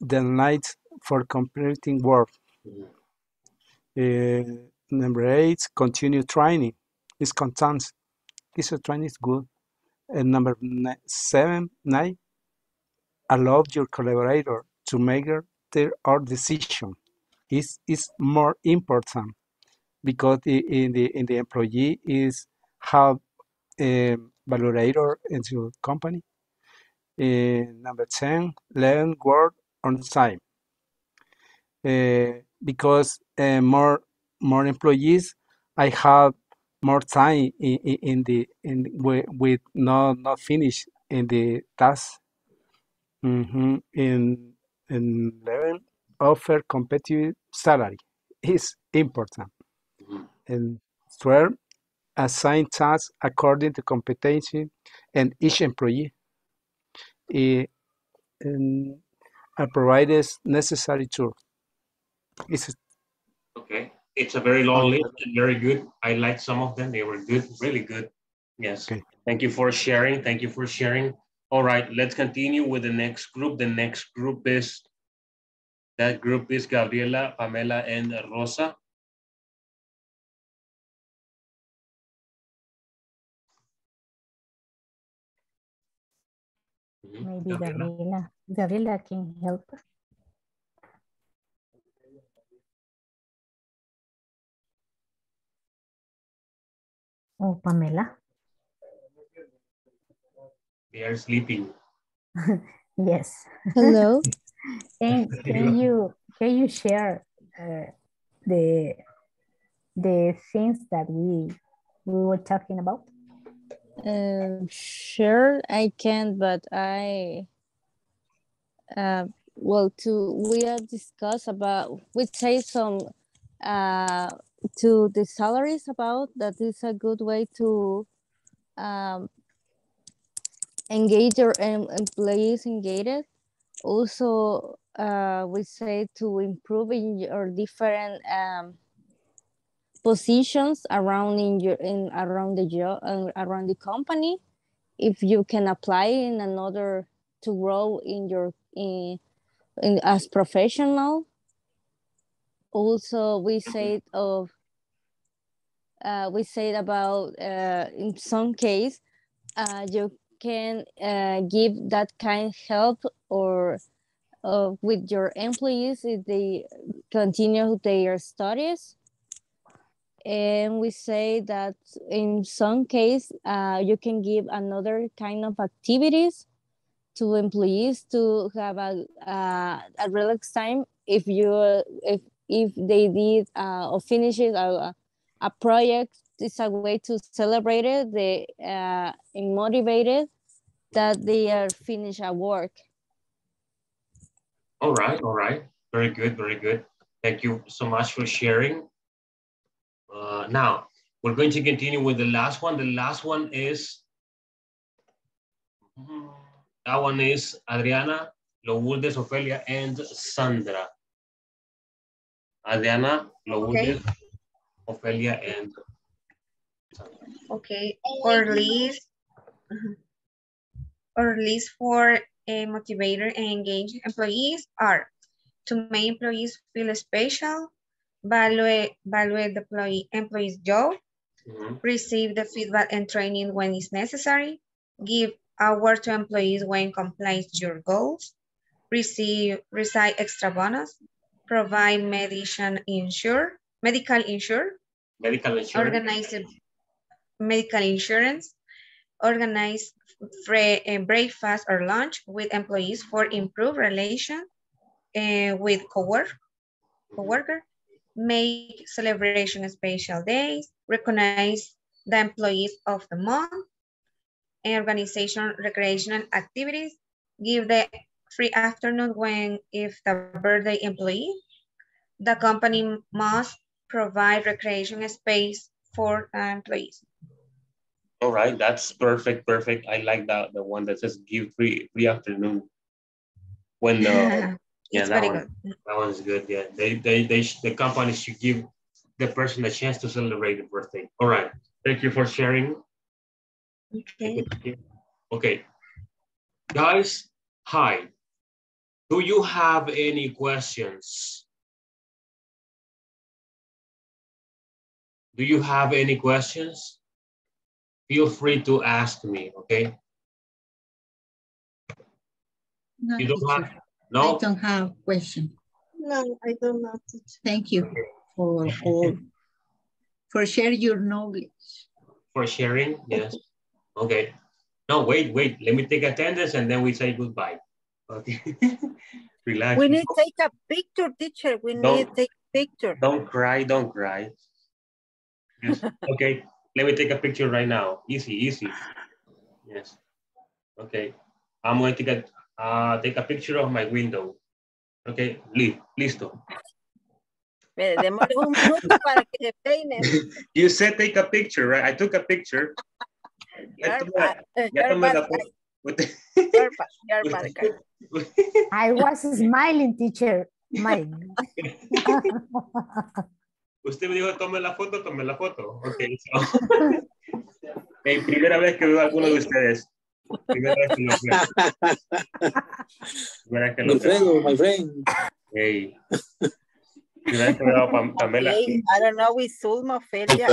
the night for completing work. Uh, number eight, continue training. It's constant. This training is good. And number seven, nine, allow your collaborator to make their own decision. Is is more important because in the in the employee is how a validator in your company. Uh, number ten, learn work on time. Uh, because uh, more more employees, I have more time in, in, in the in with, with not not finished in the task Mm-hmm. In in eleven, offer competitive salary is important. And twelve, assign tasks according to competency and each employee. Eh, and provides necessary tools. It's Okay. It's a very long list and very good. I like some of them. They were good, really good. Yes. Okay. Thank you for sharing. Thank you for sharing. All right, let's continue with the next group. The next group is, that group is Gabriela, Pamela, and Rosa. Maybe Gabriela. Gabriela can help. us. Oh, Pamela. They are sleeping. Yes. Hello. can, can you can you share uh, the the things that we we were talking about? Um, sure, I can, but I, uh, well, to we have discussed about we say some uh to the salaries about that is a good way to um engage your em- employees engaged. Also, uh, we say to improve in your different um positions around in your in around the job uh, around the company if you can apply in another to grow in your in, in as professional also we said of uh, we said about uh, in some case uh, you can uh, give that kind help or uh, with your employees if they continue their studies. And we say that in some case uh, you can give another kind of activities to employees to have a, uh, a relaxed time if you if if they did uh, or finishes a, a project it's a way to celebrate it they uh, motivated that they are finished at work All right, all right. Very good, very good. Thank you so much for sharing. Uh, now, we're going to continue with the last one. The last one is That one is Adriana, Lourdes, Ofelia, and Sandra. Adriana, Lourdes, Ophelia, and Okay, or list, uh-huh. our list for uh, motivator and engage employees are to make employees feel special, value, value the employee, employee's job, receive the feedback and training when it's necessary, give award to employees when complies your goals, receive, receive extra bonus, provide medicine insure, medical insure, medical insurance. organize medical insurance, organize free uh, breakfast or lunch with employees for improved relation uh, with cowork, coworker, make celebration special days, recognize the employees of the month, and organization recreational activities, give the free afternoon when if the birthday employee, the company must provide recreation space for the employees. All right, that's perfect, perfect. I like that the one that says give free free afternoon. When uh, yeah, It's that one, that one's good. Yeah, they they they the company should give the person a chance to celebrate the birthday. All right, thank you for sharing. Okay. Okay, guys, hi. Do you have any questions? Do you have any questions? Feel free to ask me, okay? No, You don't have, no? I don't have question. No, I don't know. Thank you for all, for share your knowledge. For sharing, yes. Okay. No, wait, wait. Let me take attendance and then we say goodbye. Okay. Relax. We need to take a picture, teacher. We need Don't- to take a picture. Don't cry, don't cry. Yes. Okay, let me take a picture right now. Easy, easy. Yes. Okay. I'm going to get uh take a picture of my window. Okay, Li- listo. Mire, démosle un minuto para que se peine. You said take a picture, right? I took a picture. Ya You're tomé, ya You're tomé la foto. I was smiling, teacher. My. Usted me dijo tome la foto, tome la foto. Ok, so. Ok, primera vez que veo a alguno de ustedes. Primera vez que lo veo. Primera vez que lo My friend, veo. my friend. Hey. Primera vez que veo a Pam- Pamela. Okay, I don't know with Zulma, Ophelia.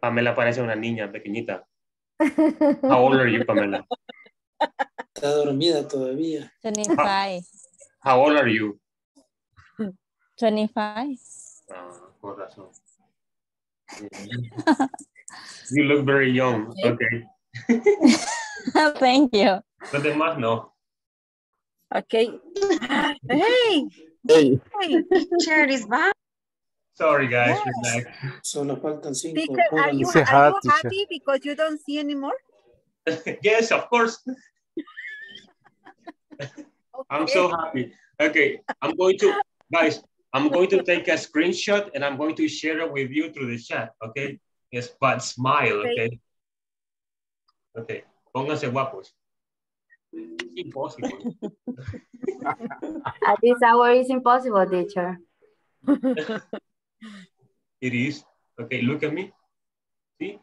Pamela parece una niña pequeñita. How old are you, Pamela? Está dormida todavía. 25. How old are you? 25. Ah, por razón. You look very young. Okay. Thank you. Los demás no. Okay. Hey, Hey. hey, teacher is back. Sorry, guys. Yes. Relax. Solo faltan cinco. Teacher, are you, are you happy because you don't see anymore? yes, of course. I'm so happy. Okay, I'm going to, guys, I'm going to take a screenshot and I'm going to share it with you through the chat, okay? Yes, but smile, okay? Okay, pónganse guapos. Impossible. At this hour is impossible, teacher. It is. Okay, look at me. See?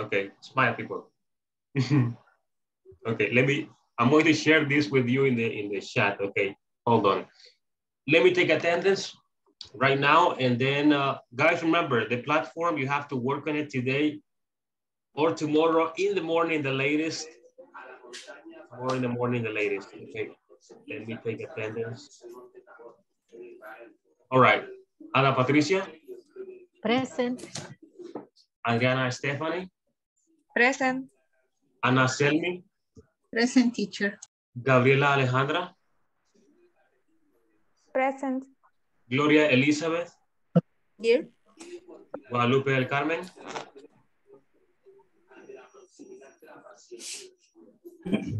Okay, smile, people. okay, let me. I'm going to share this with you in the in the chat. Okay, hold on. Let me take attendance right now, and then uh, guys, remember the platform. You have to work on it today or tomorrow in the morning, the latest. Or in the morning, the latest. Okay, let me take attendance. All right, Ana Patricia, Present. Adriana Stephanie, Present. Ana Selmi, Present teacher. Gabriela Alejandra, Present. Gloria Elizabeth, Here. Guadalupe del Carmen,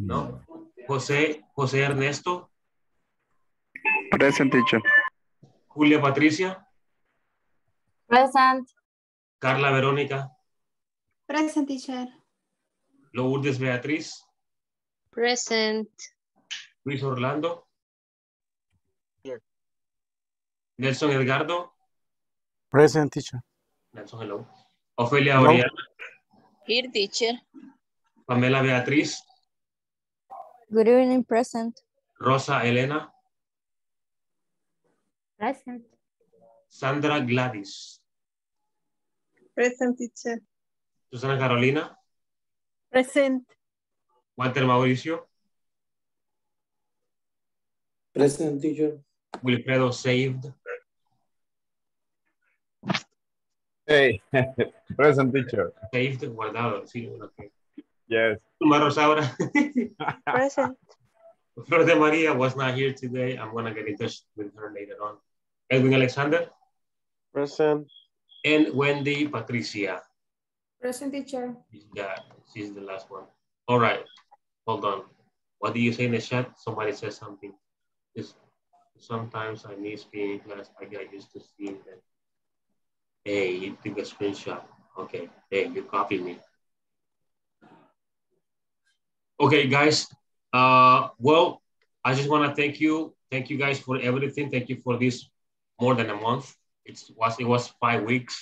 no, José, José Ernesto, Present teacher. Julia Patricia, Present. Carla Verónica, Present, teacher. Lourdes Beatriz, Present. Luis Orlando. Nelson Edgardo. Present teacher. Nelson, hello. Ofelia Hello. Oriana. Here, teacher. Pamela Beatriz. Good evening, present. Rosa Elena. Present. Sandra Gladys. Present teacher. Susana Carolina. Present. Walter Mauricio. Present teacher. Wilfredo Saved. Hey, present teacher. Saved, guardado. Sí, ok. Yes. Tuma Rosaura. Present. Flor de Maria was not here today. I'm going to get in touch with her later on. Edwin Alexander. Present. And Wendy Patricia. Present teacher. Yeah, she's the last one. All right. Hold on. What do you say in the chat? Somebody said something. Just sometimes I miss being in class. I got used to seeing them. Hey, you took a screenshot. Okay. Hey, you copied me. Okay, guys. Uh, well, I just want to thank you. Thank you guys for everything. Thank you for this more than a month. It was it was five weeks.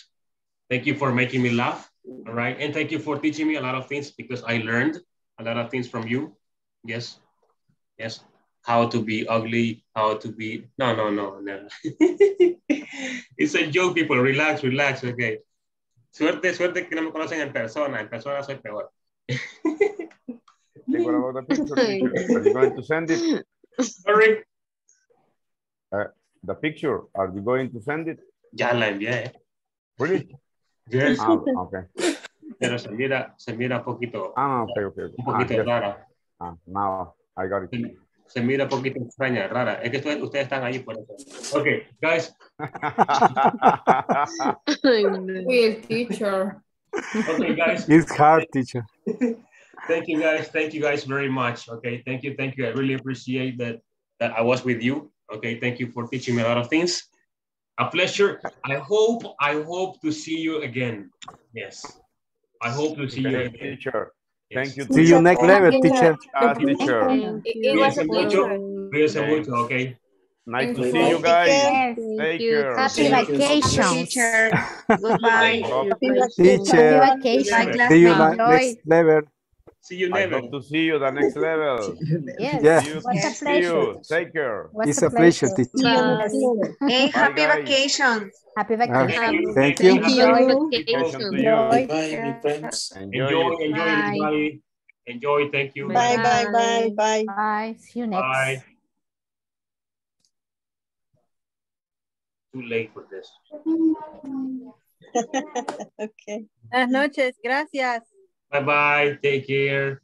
Thank you for making me laugh. All right, and thank you for teaching me a lot of things because I learned a lot of things from you. Yes, yes. How to be ugly. How to be no no no no. it's a joke, people. Relax, relax. Okay. Suerte, suerte que no me conocen en persona. En persona soy peor. Hey, what about the picture, teacher? Are you going to send it? Sorry. Uh, the picture, are you going to send it? Ya la envié. Really? Yes. Ah, okay. Pero se mira, se mira un poquito, Ah, okay, okay. okay. un Ah, poquito yes. rara. Ah, now I got it. Se- Se mira un poquito extraña, rara. Es que ustedes, ustedes están ahí por eso. Okay, guys. Will teacher. Okay, guys. It's hard, teacher. Thank you guys. Thank you guys very much. Okay. Thank you. Thank you. I really appreciate that that I was with you. Okay. Thank you for teaching me a lot of things. A pleasure. I hope I hope to see you again. Yes. I hope to see you Okay, again. teacher. Thank you. See you next level, teacher. Ah, teacher. It was Cuídense a mucho. pleasure. Cuídense mucho. Okay. Nice to see you. you guys. Yes. Take you. care. Happy Thank you. vacation. Teacher. Goodbye. Teacher. Happy vacation. See you classmate. next level. See you I never. hope to see you the next level. Yes. Yeah. See you, What's a see pleasure? you. Take care. What's It's a pleasure, teacher. Yes. Hey, Bye, happy guys. vacations. Happy Ah, vacation. thank you. Enjoy Vacation vacation. to you. Enjoy. Bye, my friends. Enjoy, Enjoy. enjoy, Bye. everybody. Enjoy. Thank you. Bye, bye, bye, bye. Bye. See you next. Bye. Too late for this. okay. Buenas noches, gracias. Bye bye. Take care.